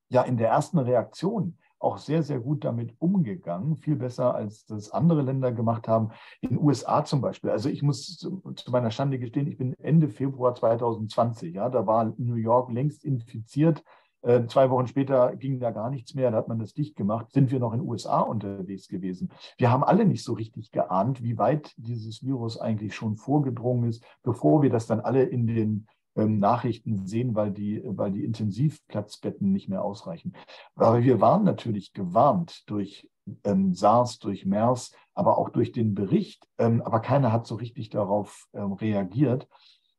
ja in der ersten Reaktion auch sehr, sehr gut damit umgegangen, viel besser als das andere Länder gemacht haben. In den USA zum Beispiel. Also ich muss zu, meiner Schande gestehen, ich bin Ende Februar 2020, ja, da war New York längst infiziert zwei Wochen später ging da gar nichts mehr, da hat man das dicht gemacht, sind wir noch in den USA unterwegs gewesen. Wir haben alle nicht so richtig geahnt, wie weit dieses Virus eigentlich schon vorgedrungen ist, bevor wir das dann alle in den ähm, Nachrichten sehen, weil die, weil die Intensivplatzbetten nicht mehr ausreichen. Aber wir waren natürlich gewarnt durch ähm, SARS, durch MERS, aber auch durch den Bericht. Ähm, aber keiner hat so richtig darauf ähm, reagiert.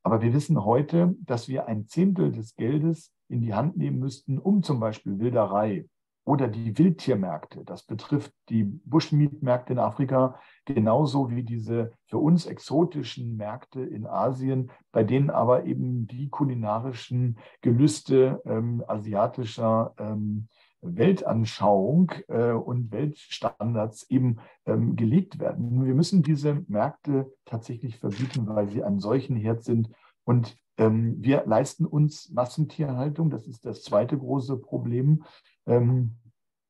Aber wir wissen heute, dass wir ein Zehntel des Geldes in die Hand nehmen müssten, um zum Beispiel Wilderei oder die Wildtiermärkte, das betrifft die Bushmeat-Märkte in Afrika genauso wie diese für uns exotischen Märkte in Asien, bei denen aber eben die kulinarischen Gelüste ähm, asiatischer ähm, Weltanschauung äh, und Weltstandards eben ähm, gelegt werden. Wir müssen diese Märkte tatsächlich verbieten, weil sie einen solchen Herd sind und wir leisten uns Massentierhaltung, das ist das zweite große Problem. Ähm,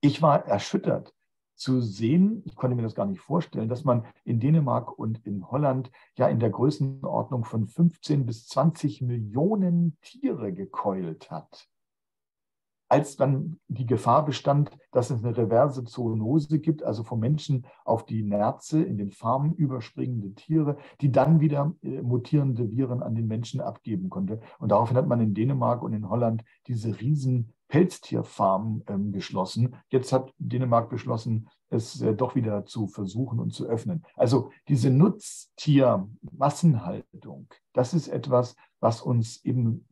ich war erschüttert zu sehen, ich konnte mir das gar nicht vorstellen, dass man in Dänemark und in Holland ja in der Größenordnung von 15 bis 20 Millionen Tiere gekeult hat als dann die Gefahr bestand, dass es eine reverse Zoonose gibt, also vom Menschen auf die Nerze in den Farmen überspringende Tiere, die dann wieder äh, mutierende Viren an den Menschen abgeben konnte. Und daraufhin hat man in Dänemark und in Holland diese riesen Pelztierfarmen ähm, geschlossen. Jetzt hat Dänemark beschlossen, es äh, doch wieder zu versuchen und zu öffnen. Also diese Nutztiermassenhaltung, das ist etwas, was uns eben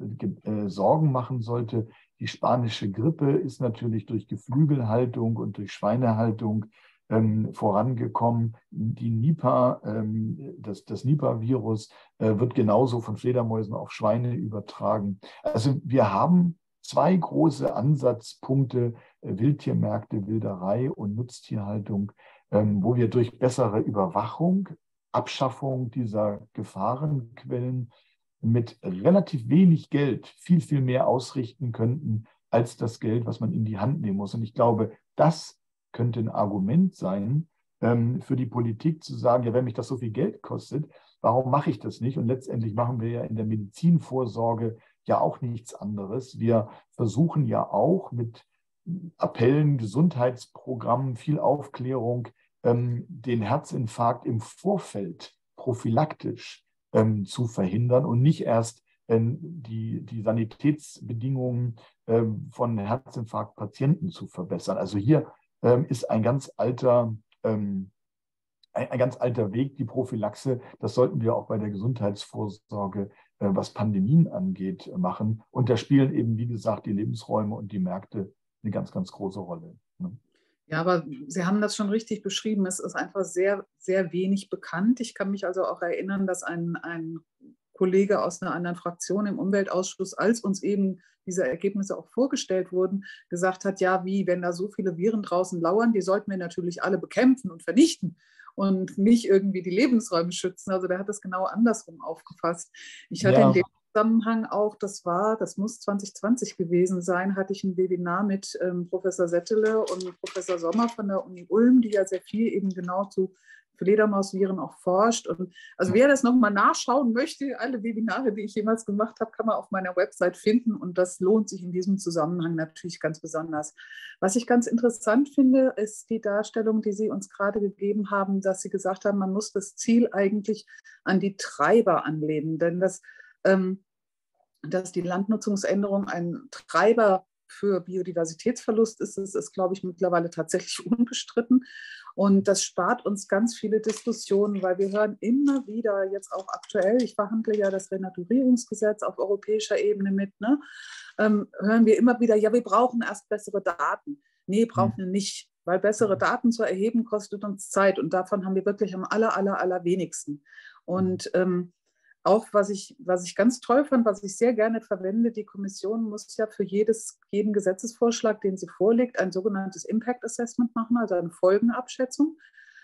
äh, Sorgen machen sollte. Die spanische Grippe ist natürlich durch Geflügelhaltung und durch Schweinehaltung ähm, vorangekommen. Die Nipah, ähm, das, das Nipah-Virus äh, wird genauso von Fledermäusen auf Schweine übertragen. Also wir haben zwei große Ansatzpunkte, äh, Wildtiermärkte, Wilderei und Nutztierhaltung, ähm, wo wir durch bessere Überwachung, Abschaffung dieser Gefahrenquellen mit relativ wenig Geld viel, viel mehr ausrichten könnten als das Geld, was man in die Hand nehmen muss. Und ich glaube, das könnte ein Argument sein ähm, für die Politik zu sagen, ja, wenn mich das so viel Geld kostet, warum mache ich das nicht? Und letztendlich machen wir ja in der Medizinvorsorge ja auch nichts anderes. Wir versuchen ja auch mit Appellen, Gesundheitsprogrammen, viel Aufklärung, ähm, den Herzinfarkt im Vorfeld prophylaktisch ähm, zu verhindern und nicht erst ähm, die, die Sanitätsbedingungen ähm, von Herzinfarktpatienten zu verbessern. Also hier ähm, ist ein ganz alter ein, ganz alter Weg, die Prophylaxe. Das sollten wir auch bei der Gesundheitsvorsorge, äh, was Pandemien angeht, machen. Und da spielen eben, wie gesagt, die Lebensräume und die Märkte eine ganz, ganz große Rolle. Ja, aber Sie haben das schon richtig beschrieben. Es ist einfach sehr, sehr wenig bekannt. Ich kann mich also auch erinnern, dass ein, ein Kollege aus einer anderen Fraktion im Umweltausschuss, als uns eben diese Ergebnisse auch vorgestellt wurden, gesagt hat, ja, wie, wenn da so viele Viren draußen lauern, die sollten wir natürlich alle bekämpfen und vernichten und nicht irgendwie die Lebensräume schützen. Also der hat das genau andersrum aufgefasst. Ich hatte ja. in dem Zusammenhang auch, das war, das muss 2020 gewesen sein, hatte ich ein Webinar mit ähm, Professor Settele und Professor Sommer von der Uni Ulm, die ja sehr viel eben genau zu Fledermausviren auch forscht. Und also wer das nochmal nachschauen möchte, alle Webinare, die ich jemals gemacht habe, kann man auf meiner Website finden und das lohnt sich in diesem Zusammenhang natürlich ganz besonders. Was ich ganz interessant finde, ist die Darstellung, die Sie uns gerade gegeben haben, dass Sie gesagt haben, man muss das Ziel eigentlich an die Treiber anlehnen, denn das, dass die Landnutzungsänderung ein Treiber für Biodiversitätsverlust ist, ist, ist, glaube ich, mittlerweile tatsächlich unbestritten. Und das spart uns ganz viele Diskussionen, weil wir hören immer wieder, jetzt auch aktuell, ich verhandle ja das Renaturierungsgesetz auf europäischer Ebene mit, ne, ähm, hören wir immer wieder, ja, wir brauchen erst bessere Daten. Nee, brauchen wir nicht, weil bessere Daten zu erheben kostet uns Zeit und davon haben wir wirklich am aller, aller, aller wenigsten. Und ähm, auch was ich, was ich ganz toll fand, was ich sehr gerne verwende, die Kommission muss ja für jedes, jeden Gesetzesvorschlag, den sie vorlegt, ein sogenanntes Impact Assessment machen, also eine Folgenabschätzung.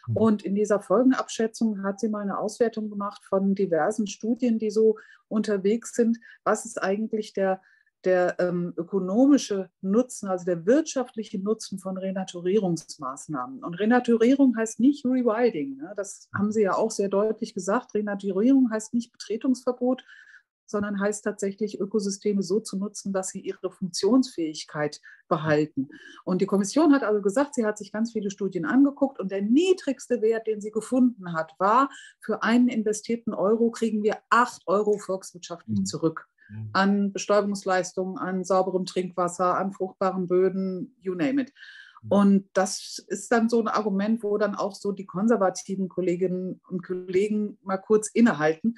Mhm. Und in dieser Folgenabschätzung hat sie mal eine Auswertung gemacht von diversen Studien, die so unterwegs sind. Was ist eigentlich der der ähm, ökonomische Nutzen, also der wirtschaftliche Nutzen von Renaturierungsmaßnahmen. Und Renaturierung heißt nicht Rewilding. Ne? Das haben Sie ja auch sehr deutlich gesagt. Renaturierung heißt nicht Betretungsverbot, sondern heißt tatsächlich, Ökosysteme so zu nutzen, dass sie ihre Funktionsfähigkeit behalten. Und die Kommission hat also gesagt, sie hat sich ganz viele Studien angeguckt und der niedrigste Wert, den sie gefunden hat, war, für einen investierten Euro kriegen wir acht Euro volkswirtschaftlich mhm. zurück. Mhm. an Bestäubungsleistungen, an sauberem Trinkwasser, an fruchtbaren Böden, you name it. Mhm. Und das ist dann so ein Argument, wo dann auch so die konservativen Kolleginnen und Kollegen mal kurz innehalten,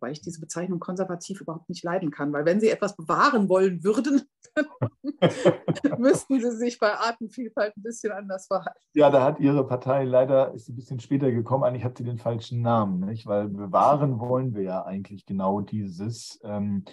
weil ich diese Bezeichnung konservativ überhaupt nicht leiden kann. Weil wenn sie etwas bewahren wollen würden, müssten sie sich bei Artenvielfalt ein bisschen anders verhalten. Ja, da hat Ihre Partei leider, ist ein bisschen später gekommen, eigentlich hat sie den falschen Namen, nicht? weil bewahren wollen wir ja eigentlich genau dieses. Ähm,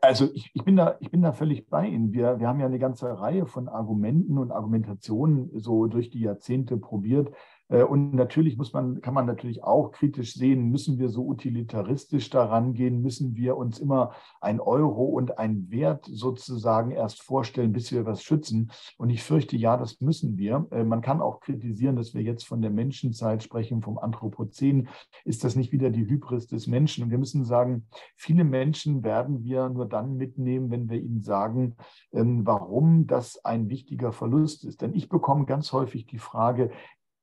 also ich, ich, bin da, ich bin da völlig bei Ihnen. Wir, wir haben ja eine ganze Reihe von Argumenten und Argumentationen so durch die Jahrzehnte probiert, äh, und natürlich muss man, kann man natürlich auch kritisch sehen, müssen wir so utilitaristisch daran gehen, müssen wir uns immer ein Euro und ein Wert sozusagen erst vorstellen, bis wir was schützen. Und ich fürchte, ja, das müssen wir. Äh, man kann auch kritisieren, dass wir jetzt von der Menschenzeit sprechen, vom Anthropozän. Ist das nicht wieder die Hybris des Menschen? Und wir müssen sagen, viele Menschen werden wir nur dann mitnehmen, wenn wir ihnen sagen, ähm, warum das ein wichtiger Verlust ist. Denn ich bekomme ganz häufig die Frage,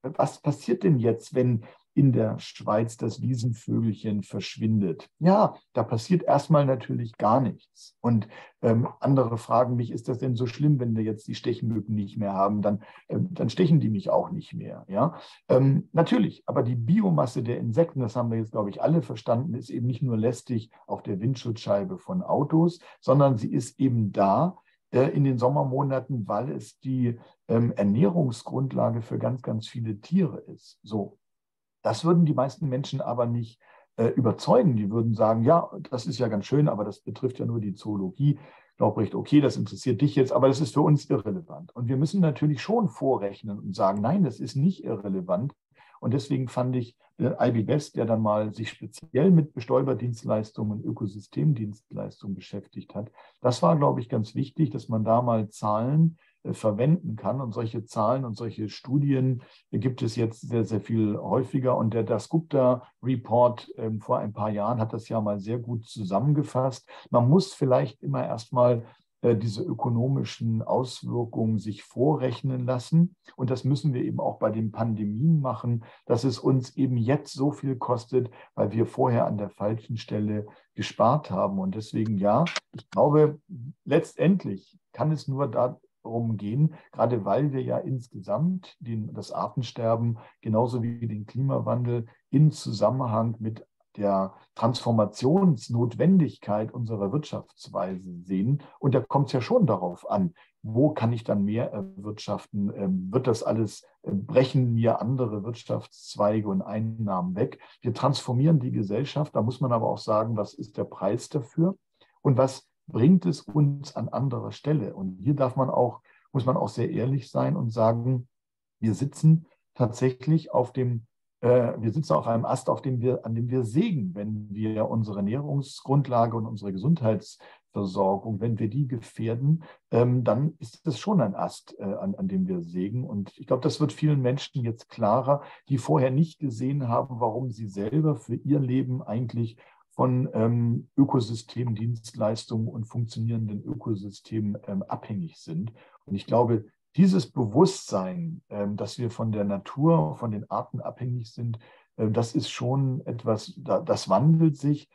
was passiert denn jetzt, wenn in der Schweiz das Wiesenvögelchen verschwindet? Ja, da passiert erstmal natürlich gar nichts. Und ähm, andere fragen mich, ist das denn so schlimm, wenn wir jetzt die Stechmücken nicht mehr haben? Dann, ähm, dann stechen die mich auch nicht mehr. Ja? Ähm, natürlich, aber die Biomasse der Insekten, das haben wir jetzt, glaube ich, alle verstanden, ist eben nicht nur lästig auf der Windschutzscheibe von Autos, sondern sie ist eben da, in den Sommermonaten, weil es die ähm, Ernährungsgrundlage für ganz, ganz viele Tiere ist. So, das würden die meisten Menschen aber nicht äh, überzeugen. Die würden sagen, ja, das ist ja ganz schön, aber das betrifft ja nur die Zoologie. Laubrecht, okay, das interessiert dich jetzt, aber das ist für uns irrelevant. Und wir müssen natürlich schon vorrechnen und sagen, nein, das ist nicht irrelevant. Und deswegen fand ich äh, IB Best, der dann mal sich speziell mit Bestäuberdienstleistungen und Ökosystemdienstleistungen beschäftigt hat, das war, glaube ich, ganz wichtig, dass man da mal Zahlen äh, verwenden kann. Und solche Zahlen und solche Studien gibt es jetzt sehr, sehr viel häufiger. Und der Dasgupta Report ähm, vor ein paar Jahren hat das ja mal sehr gut zusammengefasst. Man muss vielleicht immer erstmal äh, diese ökonomischen Auswirkungen sich vorrechnen lassen. Und das müssen wir eben auch bei den Pandemien machen, dass es uns eben jetzt so viel kostet, weil wir vorher an der falschen Stelle gespart haben. Und deswegen ja, ich glaube, letztendlich kann es nur darum gehen, gerade weil wir ja insgesamt den, das Artensterben genauso wie den Klimawandel in Zusammenhang mit der Transformationsnotwendigkeit unserer Wirtschaftsweise sehen. Und da kommt es ja schon darauf an, wo kann ich dann mehr erwirtschaften? Ähm, wird das alles, äh, brechen mir andere Wirtschaftszweige und Einnahmen weg? Wir transformieren die Gesellschaft, da muss man aber auch sagen, was ist der Preis dafür und was bringt es uns an anderer Stelle? Und hier darf man auch, muss man auch sehr ehrlich sein und sagen, wir sitzen tatsächlich auf dem äh, wir sitzen auf einem Ast, auf dem wir, an dem wir sägen, wenn wir unsere Ernährungsgrundlage und unsere Gesundheitsversorgung, wenn wir die gefährden, ähm, dann ist es schon ein Ast, äh, an, an dem wir sägen. Und ich glaube, das wird vielen Menschen jetzt klarer, die vorher nicht gesehen haben, warum sie selber für ihr Leben eigentlich von ähm, Ökosystemdienstleistungen und funktionierenden Ökosystemen ähm, abhängig sind. Und ich glaube, dieses Bewusstsein, ähm, dass wir von der Natur, von den Arten abhängig sind, äh, das ist schon etwas, das wandelt sich.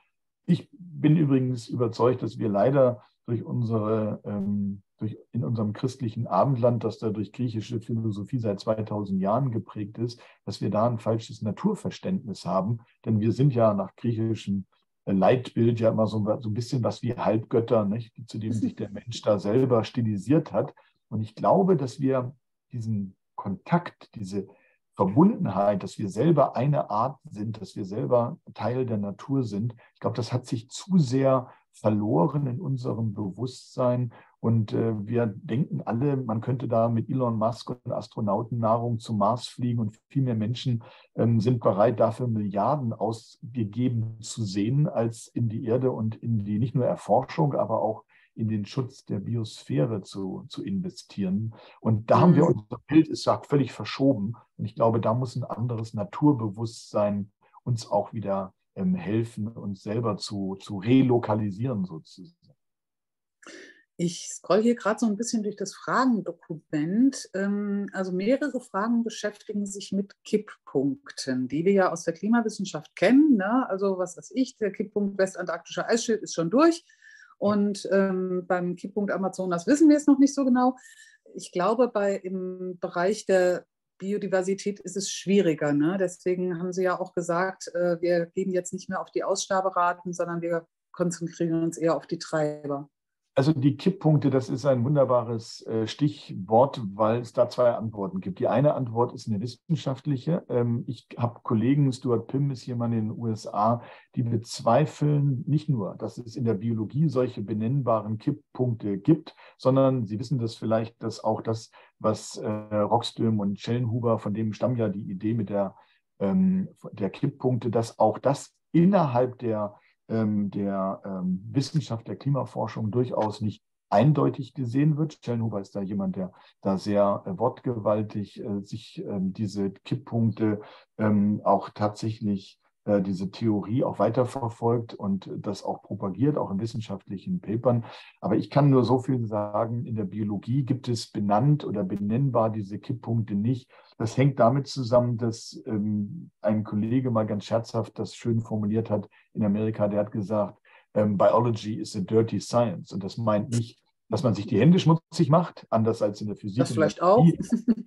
Ich bin übrigens überzeugt, dass wir leider durch unsere, ähm, durch, in unserem christlichen Abendland, das da durch griechische Philosophie seit 2000 Jahren geprägt ist, dass wir da ein falsches Naturverständnis haben. Denn wir sind ja nach griechischem äh, Leitbild ja immer so, so ein bisschen was wie Halbgötter, nicht? zu dem sich der Mensch da selber stilisiert hat. Und ich glaube, dass wir diesen Kontakt, diese Verbundenheit, dass wir selber eine Art sind, dass wir selber Teil der Natur sind, ich glaube, das hat sich zu sehr verloren in unserem Bewusstsein. Und äh, wir denken alle, man könnte da mit Elon Musk und Astronautennahrung zum Mars fliegen und viel mehr Menschen ähm, sind bereit, dafür Milliarden ausgegeben zu sehen, als in die Erde und in die nicht nur Erforschung, aber auch in den Schutz der Biosphäre zu, zu investieren. Und da mhm. haben wir mhm. unser Bild, ist ja völlig verschoben. Und ich glaube, da muss ein anderes Naturbewusstsein uns auch wieder ähm, helfen, uns selber zu, zu relokalisieren sozusagen. Ich scroll hier gerade so ein bisschen durch das Fragendokument. Ähm, also mehrere Fragen beschäftigen sich mit Kipppunkten, die wir ja aus der Klimawissenschaft kennen. Ne? Also was weiß ich, der Kipppunkt Westantarktischer Eisschild ist schon durch. Und ähm, beim Kipppunkt Amazonas wissen wir es noch nicht so genau. Ich glaube, bei, im Bereich der Biodiversität ist es schwieriger. Ne? Deswegen haben Sie ja auch gesagt, äh, wir gehen jetzt nicht mehr auf die Aussterberaten, sondern wir konzentrieren uns eher auf die Treiber. Also die Kipppunkte, das ist ein wunderbares äh, Stichwort, weil es da zwei Antworten gibt. Die eine Antwort ist eine wissenschaftliche. Ähm, ich habe Kollegen, Stuart Pym ist jemand in den USA, die bezweifeln nicht nur, dass es in der Biologie solche benennbaren Kipppunkte gibt, sondern sie wissen das vielleicht, dass auch das, was äh, Rockström und Schellenhuber, von dem stammt ja die Idee mit der, ähm, der Kipppunkte, dass auch das innerhalb der der ähm, Wissenschaft der Klimaforschung durchaus nicht eindeutig gesehen wird. Schellenhuber ist da jemand, der da sehr äh, wortgewaltig äh, sich ähm, diese Kipppunkte ähm, auch tatsächlich äh, diese Theorie auch weiterverfolgt und das auch propagiert, auch in wissenschaftlichen Papern. Aber ich kann nur so viel sagen, in der Biologie gibt es benannt oder benennbar diese Kipppunkte nicht. Das hängt damit zusammen, dass ähm, ein Kollege mal ganz scherzhaft das schön formuliert hat in Amerika, der hat gesagt, ähm, Biology is a dirty science. Und das meint nicht, dass man sich die Hände schmutzig macht, anders als in der Physik. Das vielleicht auch.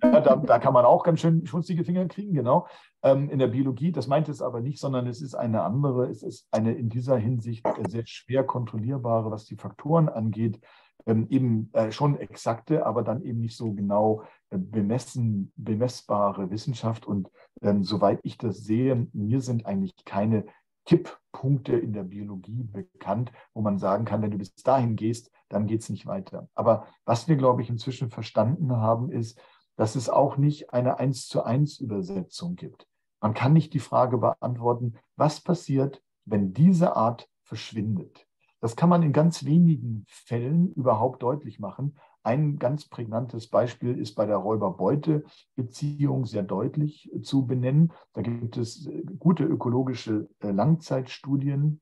Ja, da, da, kann man auch ganz schön schmutzige Finger kriegen, genau. Ähm, in der Biologie, das meint es aber nicht, sondern es ist eine andere, es ist eine in dieser Hinsicht sehr schwer kontrollierbare, was die Faktoren angeht, ähm, eben äh, schon exakte, aber dann eben nicht so genau äh, bemessen, bemessbare Wissenschaft. Und ähm, soweit ich das sehe, mir sind eigentlich keine Kipppunkte in der Biologie bekannt, wo man sagen kann, wenn du bis dahin gehst, dann geht es nicht weiter. Aber was wir, glaube ich, inzwischen verstanden haben, ist, dass es auch nicht eine eins zu eins Übersetzung gibt. Man kann nicht die Frage beantworten, was passiert, wenn diese Art verschwindet. Das kann man in ganz wenigen Fällen überhaupt deutlich machen. Ein ganz prägnantes Beispiel ist bei der Räuber-Beute-Beziehung sehr deutlich zu benennen. Da gibt es gute ökologische äh, Langzeitstudien,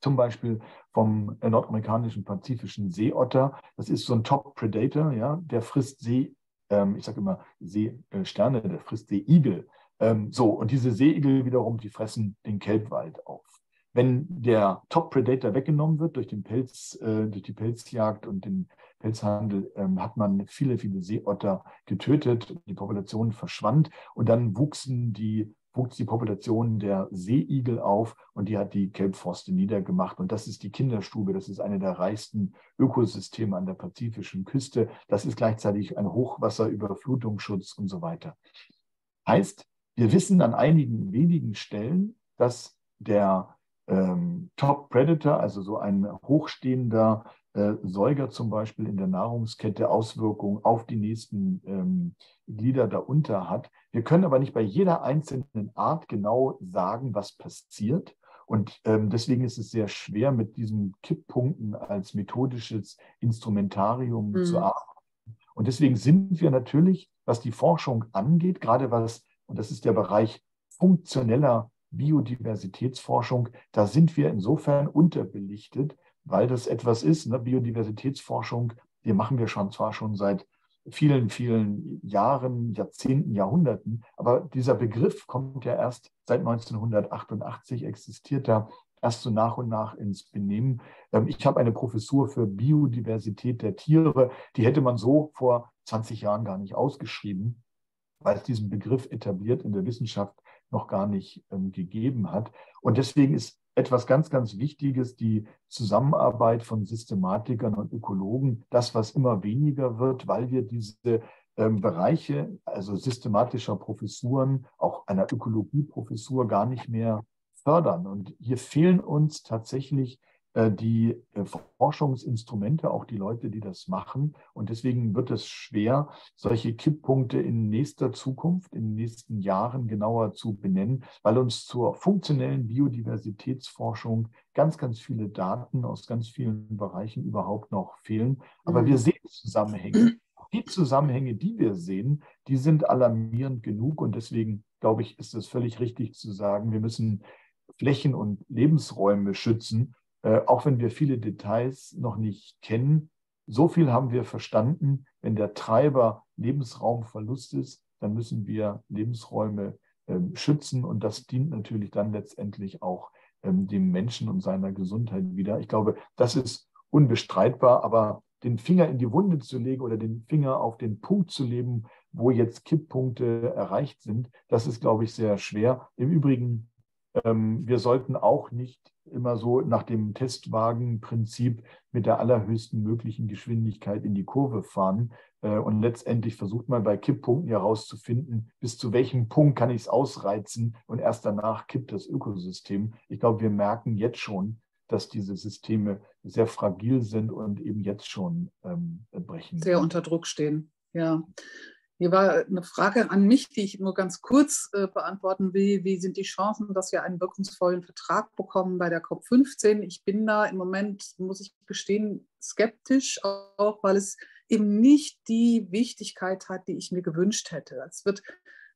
zum Beispiel vom äh, nordamerikanischen pazifischen Seeotter. Das ist so ein Top-Predator, ja, der frisst See, ähm, ich sage immer Seesterne, der frisst Seeigel. Ähm, so, und diese Seeigel wiederum, die fressen den Kelbwald auf. Wenn der Top-Predator weggenommen wird durch, den Pelz, äh, durch die Pelzjagd und den Pelzhandel, ähm, hat man viele, viele Seeotter getötet, die Population verschwand und dann wuchsen die wuchs die Population der Seeigel auf und die hat die Kelbforste niedergemacht. Und das ist die Kinderstube. Das ist eine der reichsten Ökosysteme an der pazifischen Küste. Das ist gleichzeitig ein Hochwasserüberflutungsschutz und so weiter. Heißt, wir wissen an einigen wenigen Stellen, dass der ähm, Top Predator, also so ein hochstehender äh, Säuger zum Beispiel in der Nahrungskette Auswirkungen auf die nächsten ähm, Glieder darunter hat. Wir können aber nicht bei jeder einzelnen Art genau sagen, was passiert. Und ähm, deswegen ist es sehr schwer, mit diesen Kipppunkten als methodisches Instrumentarium mhm. zu arbeiten. Und deswegen sind wir natürlich, was die Forschung angeht, gerade was, und das ist der Bereich funktioneller Biodiversitätsforschung, da sind wir insofern unterbelichtet, weil das etwas ist, ne, Biodiversitätsforschung, die machen wir schon zwar schon seit vielen, vielen Jahren, Jahrzehnten, Jahrhunderten, aber dieser Begriff kommt ja erst seit 1988, existiert er erst so nach und nach ins Benehmen. Ähm, ich habe eine Professur für Biodiversität der Tiere, die hätte man so vor 20 Jahren gar nicht ausgeschrieben, weil es diesen Begriff etabliert in der Wissenschaft noch gar nicht ähm, gegeben hat. Und deswegen ist etwas ganz, ganz Wichtiges, die Zusammenarbeit von Systematikern und Ökologen, das, was immer weniger wird, weil wir diese ähm, Bereiche, also systematischer Professuren, auch einer Ökologieprofessur gar nicht mehr fördern. Und hier fehlen uns tatsächlich die äh, Forschungsinstrumente, auch die Leute, die das machen. Und deswegen wird es schwer, solche Kipppunkte in nächster Zukunft, in den nächsten Jahren genauer zu benennen, weil uns zur funktionellen Biodiversitätsforschung ganz, ganz viele Daten aus ganz vielen Bereichen überhaupt noch fehlen. Aber mhm. wir sehen Zusammenhänge. Die Zusammenhänge, die wir sehen, die sind alarmierend genug. Und deswegen, glaube ich, ist es völlig richtig zu sagen, wir müssen Flächen und Lebensräume schützen, äh, auch wenn wir viele Details noch nicht kennen. So viel haben wir verstanden, wenn der Treiber Lebensraumverlust ist, dann müssen wir Lebensräume ähm, schützen und das dient natürlich dann letztendlich auch ähm, dem Menschen und seiner Gesundheit wieder. Ich glaube, das ist unbestreitbar, aber den Finger in die Wunde zu legen oder den Finger auf den Punkt zu leben, wo jetzt Kipppunkte erreicht sind, das ist, glaube ich, sehr schwer. Im Übrigen, wir sollten auch nicht immer so nach dem Testwagenprinzip mit der allerhöchsten möglichen Geschwindigkeit in die Kurve fahren. Äh, und letztendlich versucht man bei Kipppunkten herauszufinden, bis zu welchem Punkt kann ich es ausreizen und erst danach kippt das Ökosystem. Ich glaube, wir merken jetzt schon, dass diese Systeme sehr fragil sind und eben jetzt schon ähm, brechen. Sehr unter Druck stehen, ja. Hier war eine Frage an mich, die ich nur ganz kurz äh, beantworten will. Wie sind die Chancen, dass wir einen wirkungsvollen Vertrag bekommen bei der COP15? Ich bin da im Moment, muss ich gestehen, skeptisch, auch weil es eben nicht die Wichtigkeit hat, die ich mir gewünscht hätte. Es wird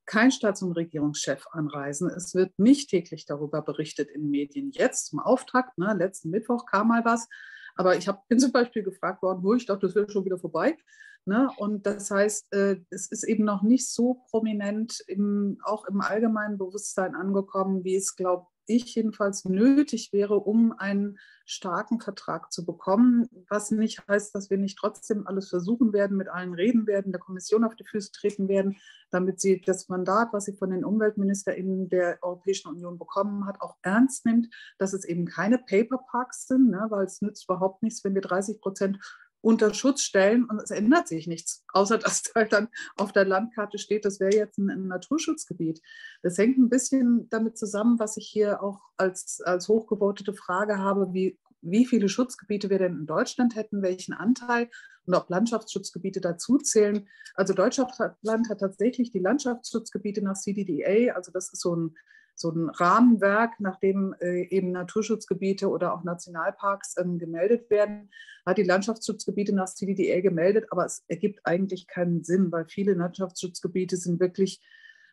kein Staats- und Regierungschef anreisen. Es wird nicht täglich darüber berichtet in Medien. Jetzt zum Auftakt, ne, letzten Mittwoch kam mal was. Aber ich hab, bin zum Beispiel gefragt worden, wo ich dachte, das wäre schon wieder vorbei. Ne? Und das heißt, äh, es ist eben noch nicht so prominent im, auch im allgemeinen Bewusstsein angekommen, wie es, glaube ich, jedenfalls nötig wäre, um einen starken Vertrag zu bekommen. Was nicht heißt, dass wir nicht trotzdem alles versuchen werden, mit allen reden werden, der Kommission auf die Füße treten werden, damit sie das Mandat, was sie von den UmweltministerInnen der Europäischen Union bekommen hat, auch ernst nimmt, dass es eben keine Paperparks sind, ne, weil es nützt überhaupt nichts, wenn wir 30 Prozent unter Schutz stellen und es ändert sich nichts, außer dass da dann auf der Landkarte steht, das wäre jetzt ein, ein, Naturschutzgebiet. Das hängt ein bisschen damit zusammen, was ich hier auch als, als hochgevotete Frage habe, wie, wie viele Schutzgebiete wir denn in Deutschland hätten, welchen Anteil und ob Landschaftsschutzgebiete dazuzählen. Also Deutschland hat tatsächlich die Landschaftsschutzgebiete nach CDDA, also das ist so ein, so ein Rahmenwerk, nach dem äh, eben Naturschutzgebiete oder auch Nationalparks ähm, gemeldet werden, hat die Landschaftsschutzgebiete nach CDDA gemeldet, aber es ergibt eigentlich keinen Sinn, weil viele Landschaftsschutzgebiete sind wirklich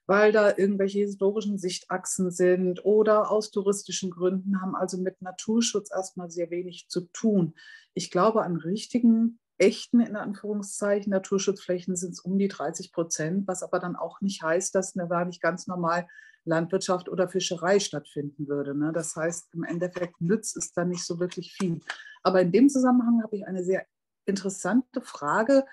weil da irgendwelche historischen Sichtachsen sind oder aus touristischen Gründen, haben also mit Naturschutz erstmal sehr wenig zu tun. Ich glaube, an richtigen, echten, in Anführungszeichen, Naturschutzflächen sind es um die 30 Prozent, was aber dann auch nicht heißt, dass da nicht ganz normal Landwirtschaft oder Fischerei stattfinden würde. Ne? Das heißt, im Endeffekt nützt es dann nicht so wirklich viel. Aber in dem Zusammenhang habe ich eine sehr interessante Frage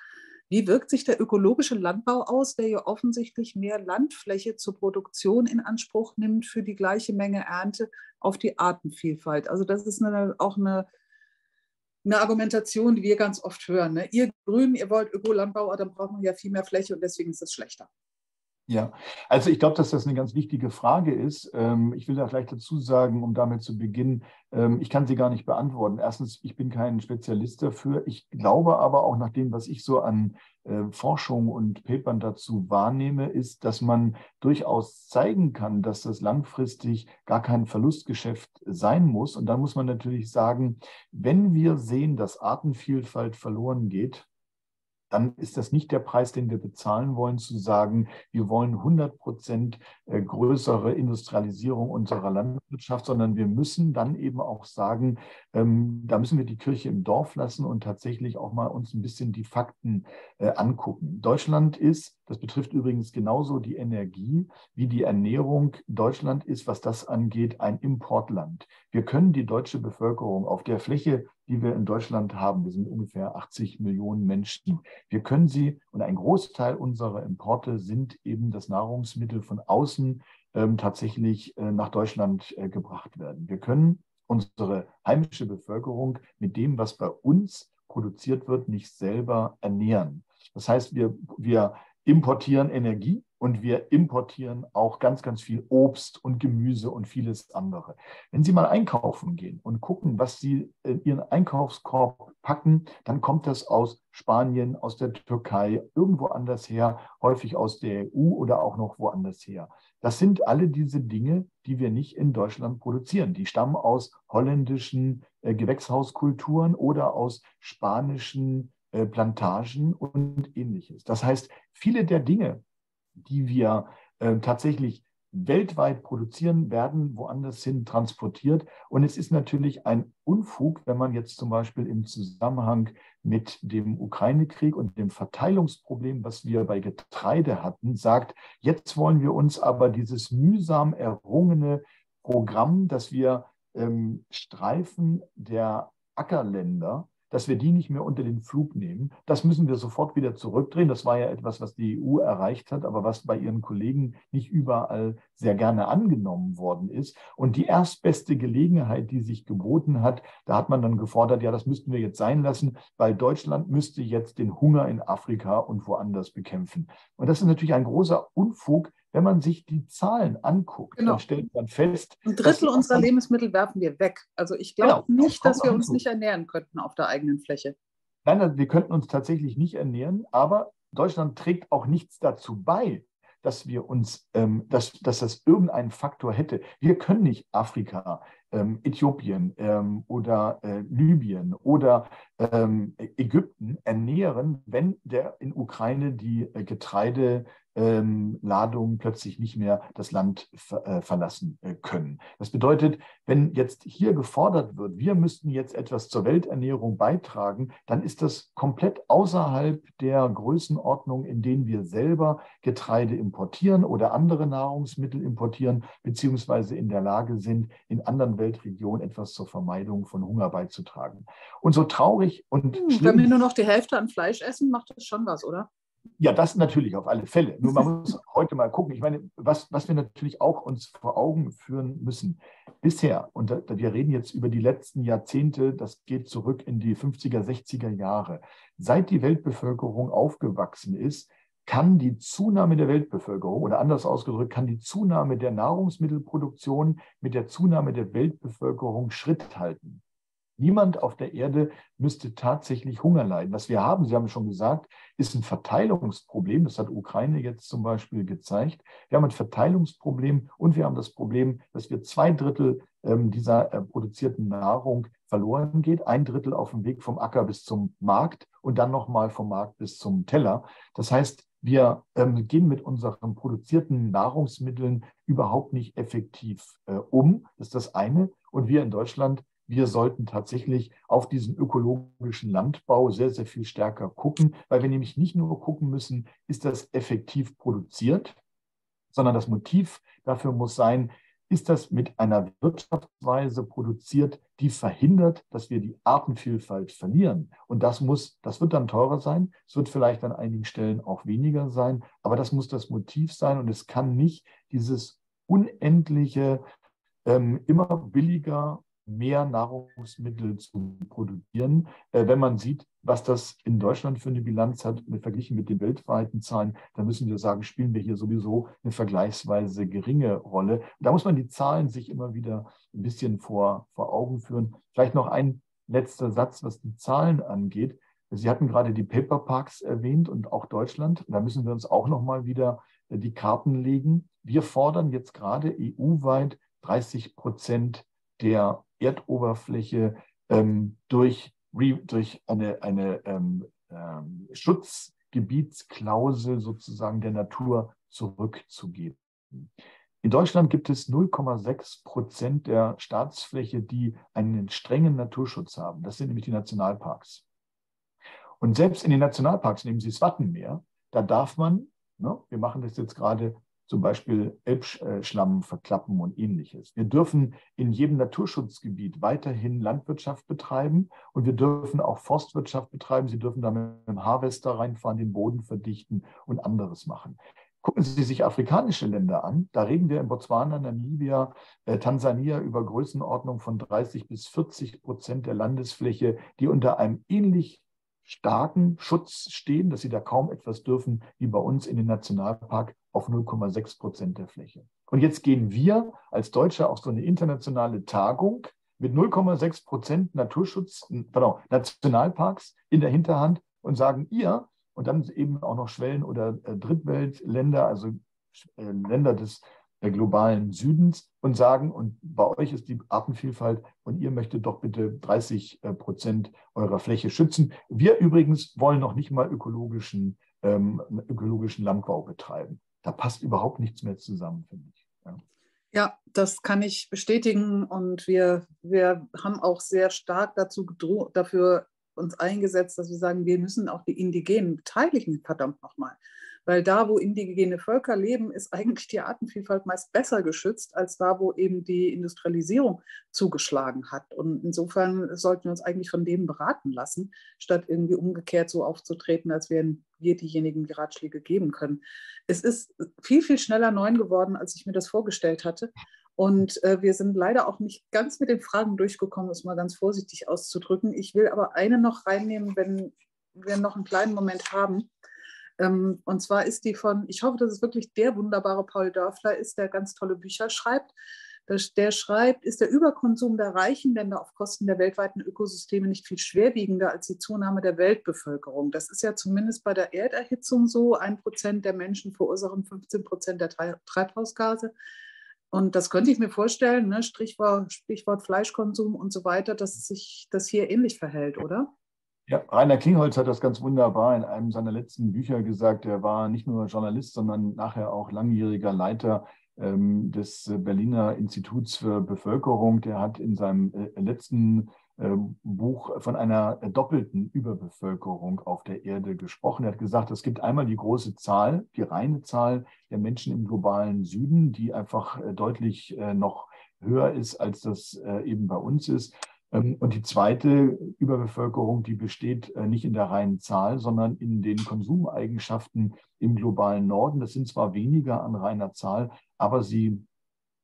wie wirkt sich der ökologische Landbau aus, der ja offensichtlich mehr Landfläche zur Produktion in Anspruch nimmt für die gleiche Menge Ernte auf die Artenvielfalt? Also das ist eine, auch eine, eine Argumentation, die wir ganz oft hören. Ne? Ihr Grünen, ihr wollt Ökolandbau, dann braucht man ja viel mehr Fläche und deswegen ist es schlechter. Ja, also ich glaube, dass das eine ganz wichtige Frage ist. Ähm, ich will da vielleicht dazu sagen, um damit zu beginnen, ähm, ich kann sie gar nicht beantworten. Erstens, ich bin kein Spezialist dafür. Ich glaube aber auch nach dem, was ich so an äh, Forschung und Papern dazu wahrnehme, ist, dass man durchaus zeigen kann, dass das langfristig gar kein Verlustgeschäft sein muss. Und dann muss man natürlich sagen, wenn wir sehen, dass Artenvielfalt verloren geht, dann ist das nicht der Preis, den wir bezahlen wollen, zu sagen, wir wollen 100 Prozent äh, größere Industrialisierung unserer Landwirtschaft, sondern wir müssen dann eben auch sagen, ähm, da müssen wir die Kirche im Dorf lassen und tatsächlich auch mal uns ein bisschen die Fakten äh, angucken. Deutschland ist, das betrifft übrigens genauso die Energie wie die Ernährung. Deutschland ist, was das angeht, ein Importland. Wir können die deutsche Bevölkerung auf der Fläche die wir in Deutschland haben. Wir sind ungefähr 80 Millionen Menschen. Wir können sie, und ein Großteil unserer Importe sind eben das Nahrungsmittel von außen ähm, tatsächlich äh, nach Deutschland äh, gebracht werden. Wir können unsere heimische Bevölkerung mit dem, was bei uns produziert wird, nicht selber ernähren. Das heißt, wir, wir importieren Energie und wir importieren auch ganz, ganz viel Obst und Gemüse und vieles andere. Wenn Sie mal einkaufen gehen und gucken, was Sie in Ihren Einkaufskorb packen, dann kommt das aus Spanien, aus der Türkei, irgendwo anders her, häufig aus der EU oder auch noch woanders her. Das sind alle diese Dinge, die wir nicht in Deutschland produzieren. Die stammen aus holländischen äh, Gewächshauskulturen oder aus spanischen äh, Plantagen und ähnliches. Das heißt, viele der Dinge, die wir äh, tatsächlich weltweit produzieren, werden woanders hin transportiert. Und es ist natürlich ein Unfug, wenn man jetzt zum Beispiel im Zusammenhang mit dem Ukraine-Krieg und dem Verteilungsproblem, was wir bei Getreide hatten, sagt, jetzt wollen wir uns aber dieses mühsam errungene Programm, dass wir ähm, Streifen der Ackerländer dass wir die nicht mehr unter den Flug nehmen. Das müssen wir sofort wieder zurückdrehen. Das war ja etwas, was die EU erreicht hat, aber was bei ihren Kollegen nicht überall sehr gerne angenommen worden ist. Und die erstbeste Gelegenheit, die sich geboten hat, da hat man dann gefordert, ja, das müssten wir jetzt sein lassen, weil Deutschland müsste jetzt den Hunger in Afrika und woanders bekämpfen. Und das ist natürlich ein großer Unfug, wenn man sich die Zahlen anguckt, genau. dann stellt man fest. Ein Drittel unserer Lebensmittel werfen wir weg. Also ich glaube genau, nicht, dass wir uns nicht ernähren könnten auf der eigenen Fläche. Nein, wir könnten uns tatsächlich nicht ernähren, aber Deutschland trägt auch nichts dazu bei, dass wir uns, ähm, dass, dass das irgendeinen Faktor hätte. Wir können nicht Afrika, ähm, Äthiopien ähm, oder äh, Libyen oder ähm, Ägypten ernähren, wenn der in Ukraine die äh, Getreide ähm, Ladungen plötzlich nicht mehr das Land ver äh, verlassen äh, können. Das bedeutet, wenn jetzt hier gefordert wird, wir müssten jetzt etwas zur Welternährung beitragen, dann ist das komplett außerhalb der Größenordnung, in denen wir selber Getreide importieren oder andere Nahrungsmittel importieren, beziehungsweise in der Lage sind, in anderen Weltregionen etwas zur Vermeidung von Hunger beizutragen. Und so traurig und hm, Wenn wir nur noch die Hälfte an Fleisch essen, macht das schon was, oder? Ja, das natürlich auf alle Fälle. Nur man muss heute mal gucken. Ich meine, was, was wir natürlich auch uns vor Augen führen müssen. Bisher, und da, wir reden jetzt über die letzten Jahrzehnte, das geht zurück in die 50er, 60er Jahre. Seit die Weltbevölkerung aufgewachsen ist, kann die Zunahme der Weltbevölkerung oder anders ausgedrückt, kann die Zunahme der Nahrungsmittelproduktion mit der Zunahme der Weltbevölkerung Schritt halten. Niemand auf der Erde müsste tatsächlich Hunger leiden. Was wir haben, Sie haben schon gesagt, ist ein Verteilungsproblem. Das hat Ukraine jetzt zum Beispiel gezeigt. Wir haben ein Verteilungsproblem und wir haben das Problem, dass wir zwei Drittel ähm, dieser äh, produzierten Nahrung verloren geht. Ein Drittel auf dem Weg vom Acker bis zum Markt und dann nochmal vom Markt bis zum Teller. Das heißt, wir ähm, gehen mit unseren produzierten Nahrungsmitteln überhaupt nicht effektiv äh, um. Das ist das eine. Und wir in Deutschland wir sollten tatsächlich auf diesen ökologischen Landbau sehr, sehr viel stärker gucken, weil wir nämlich nicht nur gucken müssen, ist das effektiv produziert, sondern das Motiv dafür muss sein, ist das mit einer Wirtschaftsweise produziert, die verhindert, dass wir die Artenvielfalt verlieren. Und das muss, das wird dann teurer sein. Es wird vielleicht an einigen Stellen auch weniger sein, aber das muss das Motiv sein und es kann nicht dieses unendliche, ähm, immer billiger mehr Nahrungsmittel zu produzieren. Äh, wenn man sieht, was das in Deutschland für eine Bilanz hat, verglichen mit den weltweiten Zahlen, dann müssen wir sagen, spielen wir hier sowieso eine vergleichsweise geringe Rolle. Da muss man die Zahlen sich immer wieder ein bisschen vor, vor Augen führen. Vielleicht noch ein letzter Satz, was die Zahlen angeht. Sie hatten gerade die Paper Parks erwähnt und auch Deutschland. Da müssen wir uns auch noch mal wieder äh, die Karten legen. Wir fordern jetzt gerade EU-weit 30 Prozent der Erdoberfläche ähm, durch, durch eine, eine ähm, ähm, Schutzgebietsklausel sozusagen der Natur zurückzugeben. In Deutschland gibt es 0,6 Prozent der Staatsfläche, die einen strengen Naturschutz haben. Das sind nämlich die Nationalparks. Und selbst in den Nationalparks, nehmen Sie das Wattenmeer, da darf man, ne, wir machen das jetzt gerade zum Beispiel Elbschlamm verklappen und ähnliches. Wir dürfen in jedem Naturschutzgebiet weiterhin Landwirtschaft betreiben und wir dürfen auch Forstwirtschaft betreiben. Sie dürfen da mit einem Harvester reinfahren, den Boden verdichten und anderes machen. Gucken Sie sich afrikanische Länder an. Da reden wir in Botswana, Namibia, äh, Tansania über Größenordnung von 30 bis 40 Prozent der Landesfläche, die unter einem ähnlich starken Schutz stehen, dass sie da kaum etwas dürfen, wie bei uns in den Nationalpark auf 0,6 Prozent der Fläche. Und jetzt gehen wir als Deutsche auf so eine internationale Tagung mit 0,6 Prozent Naturschutz, pardon, Nationalparks in der Hinterhand und sagen, ihr, und dann eben auch noch Schwellen- oder äh, Drittweltländer, also äh, Länder des globalen Südens und sagen, und bei euch ist die Artenvielfalt und ihr möchtet doch bitte 30 äh, Prozent eurer Fläche schützen. Wir übrigens wollen noch nicht mal ökologischen, ähm, ökologischen Landbau betreiben. Da passt überhaupt nichts mehr zusammen, finde ich. Ja. ja. das kann ich bestätigen und wir, wir haben auch sehr stark dazu dafür uns eingesetzt, dass wir sagen, wir müssen auch die Indigenen beteiligen, verdammt nochmal. Weil da, wo indigene Völker leben, ist eigentlich die Artenvielfalt meist besser geschützt, als da, wo eben die Industrialisierung zugeschlagen hat. Und insofern sollten wir uns eigentlich von dem beraten lassen, statt irgendwie umgekehrt so aufzutreten, als wären wir diejenigen, die Ratschläge geben können. Es ist viel, viel schneller neun geworden, als ich mir das vorgestellt hatte. Und äh, wir sind leider auch nicht ganz mit den Fragen durchgekommen, es mal ganz vorsichtig auszudrücken. Ich will aber eine noch reinnehmen, wenn wir noch einen kleinen Moment haben. Ähm, und zwar ist die von, ich hoffe, dass es wirklich der wunderbare Paul Dörfler ist, der ganz tolle Bücher schreibt. Der schreibt, ist der Überkonsum der reichen Länder auf Kosten der weltweiten Ökosysteme nicht viel schwerwiegender als die Zunahme der Weltbevölkerung. Das ist ja zumindest bei der Erderhitzung so. Ein Prozent der Menschen verursachen 15 Prozent der Treibhausgase. Und das könnte ich mir vorstellen, ne? Stichwort, Stichwort Fleischkonsum und so weiter, dass sich das hier ähnlich verhält, oder? Ja, Rainer Klingholz hat das ganz wunderbar in einem seiner letzten Bücher gesagt. Er war nicht nur Journalist, sondern nachher auch langjähriger Leiter ähm, des Berliner Instituts für Bevölkerung. Der hat in seinem äh, letzten äh, Buch von einer doppelten Überbevölkerung auf der Erde gesprochen. Er hat gesagt, es gibt einmal die große Zahl, die reine Zahl der Menschen im globalen Süden, die einfach äh, deutlich äh, noch höher ist, als das äh, eben bei uns ist. Ähm, und die zweite Überbevölkerung, die besteht äh, nicht in der reinen Zahl, sondern in den Konsumeigenschaften im globalen Norden. Das sind zwar weniger an reiner Zahl, aber sie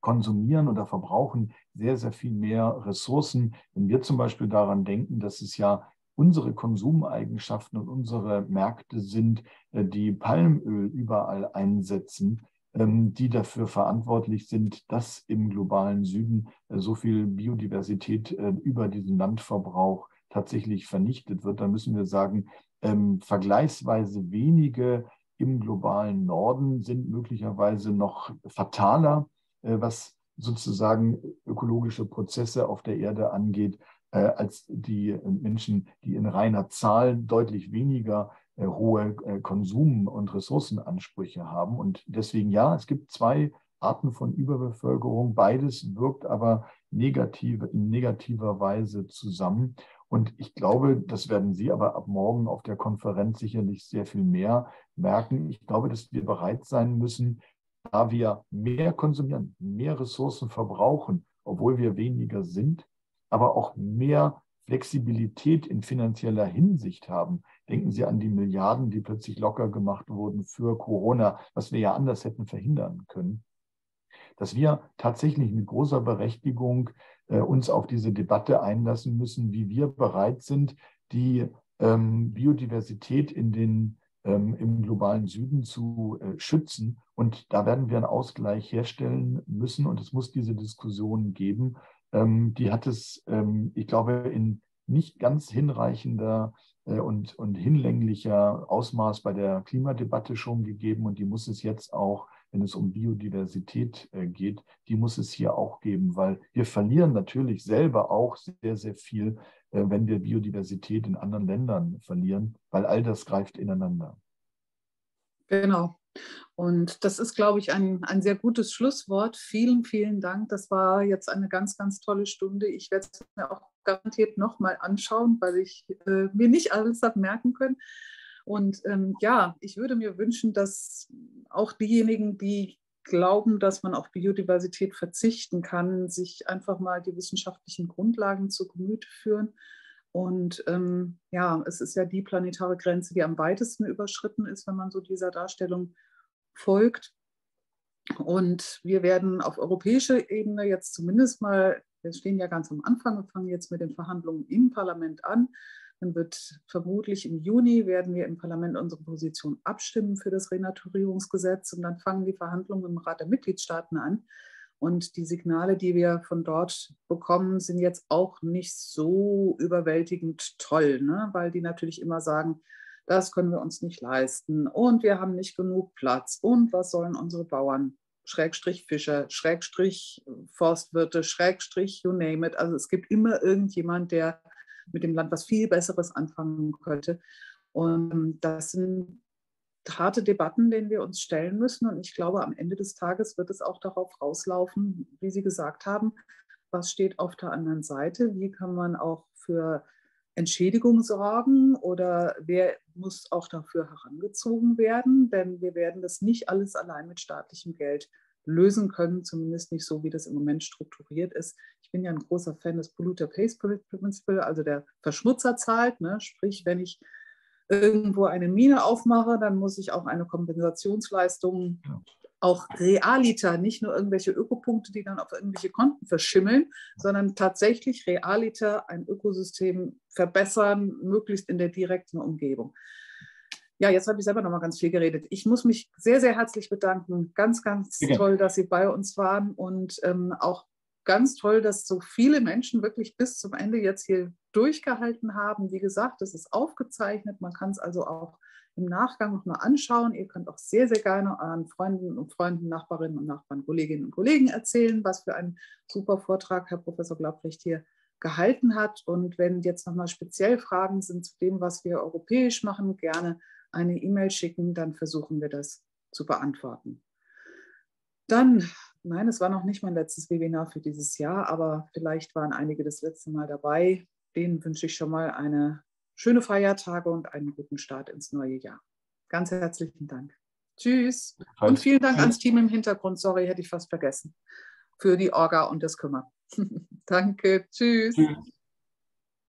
konsumieren oder verbrauchen sehr, sehr viel mehr Ressourcen. Wenn wir zum Beispiel daran denken, dass es ja unsere Konsumeigenschaften und unsere Märkte sind, äh, die Palmöl überall einsetzen, die dafür verantwortlich sind, dass im globalen Süden äh, so viel Biodiversität äh, über diesen Landverbrauch tatsächlich vernichtet wird, dann müssen wir sagen, ähm, vergleichsweise wenige im globalen Norden sind möglicherweise noch fataler, äh, was sozusagen ökologische Prozesse auf der Erde angeht, als die Menschen, die in reiner Zahl deutlich weniger hohe äh, Konsum- und Ressourcenansprüche haben. Und deswegen ja, es gibt zwei Arten von Überbevölkerung. Beides wirkt aber negative, in negativer Weise zusammen. Und ich glaube, das werden Sie aber ab morgen auf der Konferenz sicherlich sehr viel mehr merken. Ich glaube, dass wir bereit sein müssen, da wir mehr konsumieren, mehr Ressourcen verbrauchen, obwohl wir weniger sind, aber auch mehr Flexibilität in finanzieller Hinsicht haben. Denken Sie an die Milliarden, die plötzlich locker gemacht wurden für Corona, was wir ja anders hätten verhindern können. Dass wir tatsächlich mit großer Berechtigung äh, uns auf diese Debatte einlassen müssen, wie wir bereit sind, die ähm, Biodiversität in den, ähm, im globalen Süden zu äh, schützen. Und da werden wir einen Ausgleich herstellen müssen. Und es muss diese Diskussion geben. Ähm, die hat es, ähm, ich glaube, in nicht ganz hinreichender und, und hinlänglicher Ausmaß bei der Klimadebatte schon gegeben. Und die muss es jetzt auch wenn es um Biodiversität äh, geht, die muss es hier auch geben, weil wir verlieren natürlich selber auch sehr, sehr viel, äh, wenn wir Biodiversität in anderen Ländern verlieren, weil all das greift ineinander. Genau. Und das ist, glaube ich, ein, ein sehr gutes Schlusswort. Vielen, vielen Dank. Das war jetzt eine ganz, ganz tolle Stunde. Ich werde es mir auch garantiert nochmal anschauen, weil ich äh, mir nicht alles habe merken können. Und ähm, ja, ich würde mir wünschen, dass auch diejenigen, die glauben, dass man auf Biodiversität verzichten kann, sich einfach mal die wissenschaftlichen Grundlagen zu Gemüte führen. Und ähm, ja, es ist ja die planetare Grenze, die am weitesten überschritten ist, wenn man so dieser Darstellung folgt. Und wir werden auf europäischer Ebene jetzt zumindest mal, wir stehen ja ganz am Anfang, wir fangen jetzt mit den Verhandlungen im Parlament an, dann wird vermutlich im Juni werden wir im Parlament unsere Position abstimmen für das Renaturierungsgesetz und dann fangen die Verhandlungen im Rat der Mitgliedstaaten an. Und die Signale, die wir von dort bekommen, sind jetzt auch nicht so überwältigend toll, ne? weil die natürlich immer sagen, das können wir uns nicht leisten und wir haben nicht genug Platz und was sollen unsere Bauern, Schrägstrich Fischer, Schrägstrich Forstwirte, Schrägstrich you name it. Also es gibt immer irgendjemand, der mit dem Land was viel Besseres anfangen könnte. Und das sind harte Debatten, denen wir uns stellen müssen. Und ich glaube, am Ende des Tages wird es auch darauf rauslaufen, wie Sie gesagt haben, was steht auf der anderen Seite, wie kann man auch für Entschädigung sorgen oder wer muss auch dafür herangezogen werden, denn wir werden das nicht alles allein mit staatlichem Geld lösen können, zumindest nicht so, wie das im Moment strukturiert ist. Ich bin ja ein großer Fan des Polluter Pays Principle, also der Verschmutzer zahlt. Ne? Sprich, wenn ich irgendwo eine Mine aufmache, dann muss ich auch eine Kompensationsleistung, auch realiter, nicht nur irgendwelche Ökopunkte, die dann auf irgendwelche Konten verschimmeln, sondern tatsächlich realiter ein Ökosystem verbessern, möglichst in der direkten Umgebung. Ja, jetzt habe ich selber noch mal ganz viel geredet. Ich muss mich sehr, sehr herzlich bedanken. Ganz, ganz ja. toll, dass Sie bei uns waren und ähm, auch ganz toll, dass so viele Menschen wirklich bis zum Ende jetzt hier durchgehalten haben. Wie gesagt, es ist aufgezeichnet. Man kann es also auch im Nachgang noch mal anschauen. Ihr könnt auch sehr, sehr gerne euren Freunden und Freunden, Nachbarinnen und Nachbarn, Kolleginnen und Kollegen erzählen, was für ein super Vortrag Herr Professor Glaubrecht hier gehalten hat. Und wenn jetzt noch mal speziell Fragen sind zu dem, was wir europäisch machen, gerne eine E-Mail schicken, dann versuchen wir das zu beantworten. Dann, nein, es war noch nicht mein letztes Webinar für dieses Jahr, aber vielleicht waren einige das letzte Mal dabei. Denen wünsche ich schon mal eine schöne Feiertage und einen guten Start ins neue Jahr. Ganz herzlichen Dank. Tschüss. Und vielen Dank ans Team im Hintergrund. Sorry, hätte ich fast vergessen. Für die Orga und das Kümmern. Danke. Tschüss. Tschüss.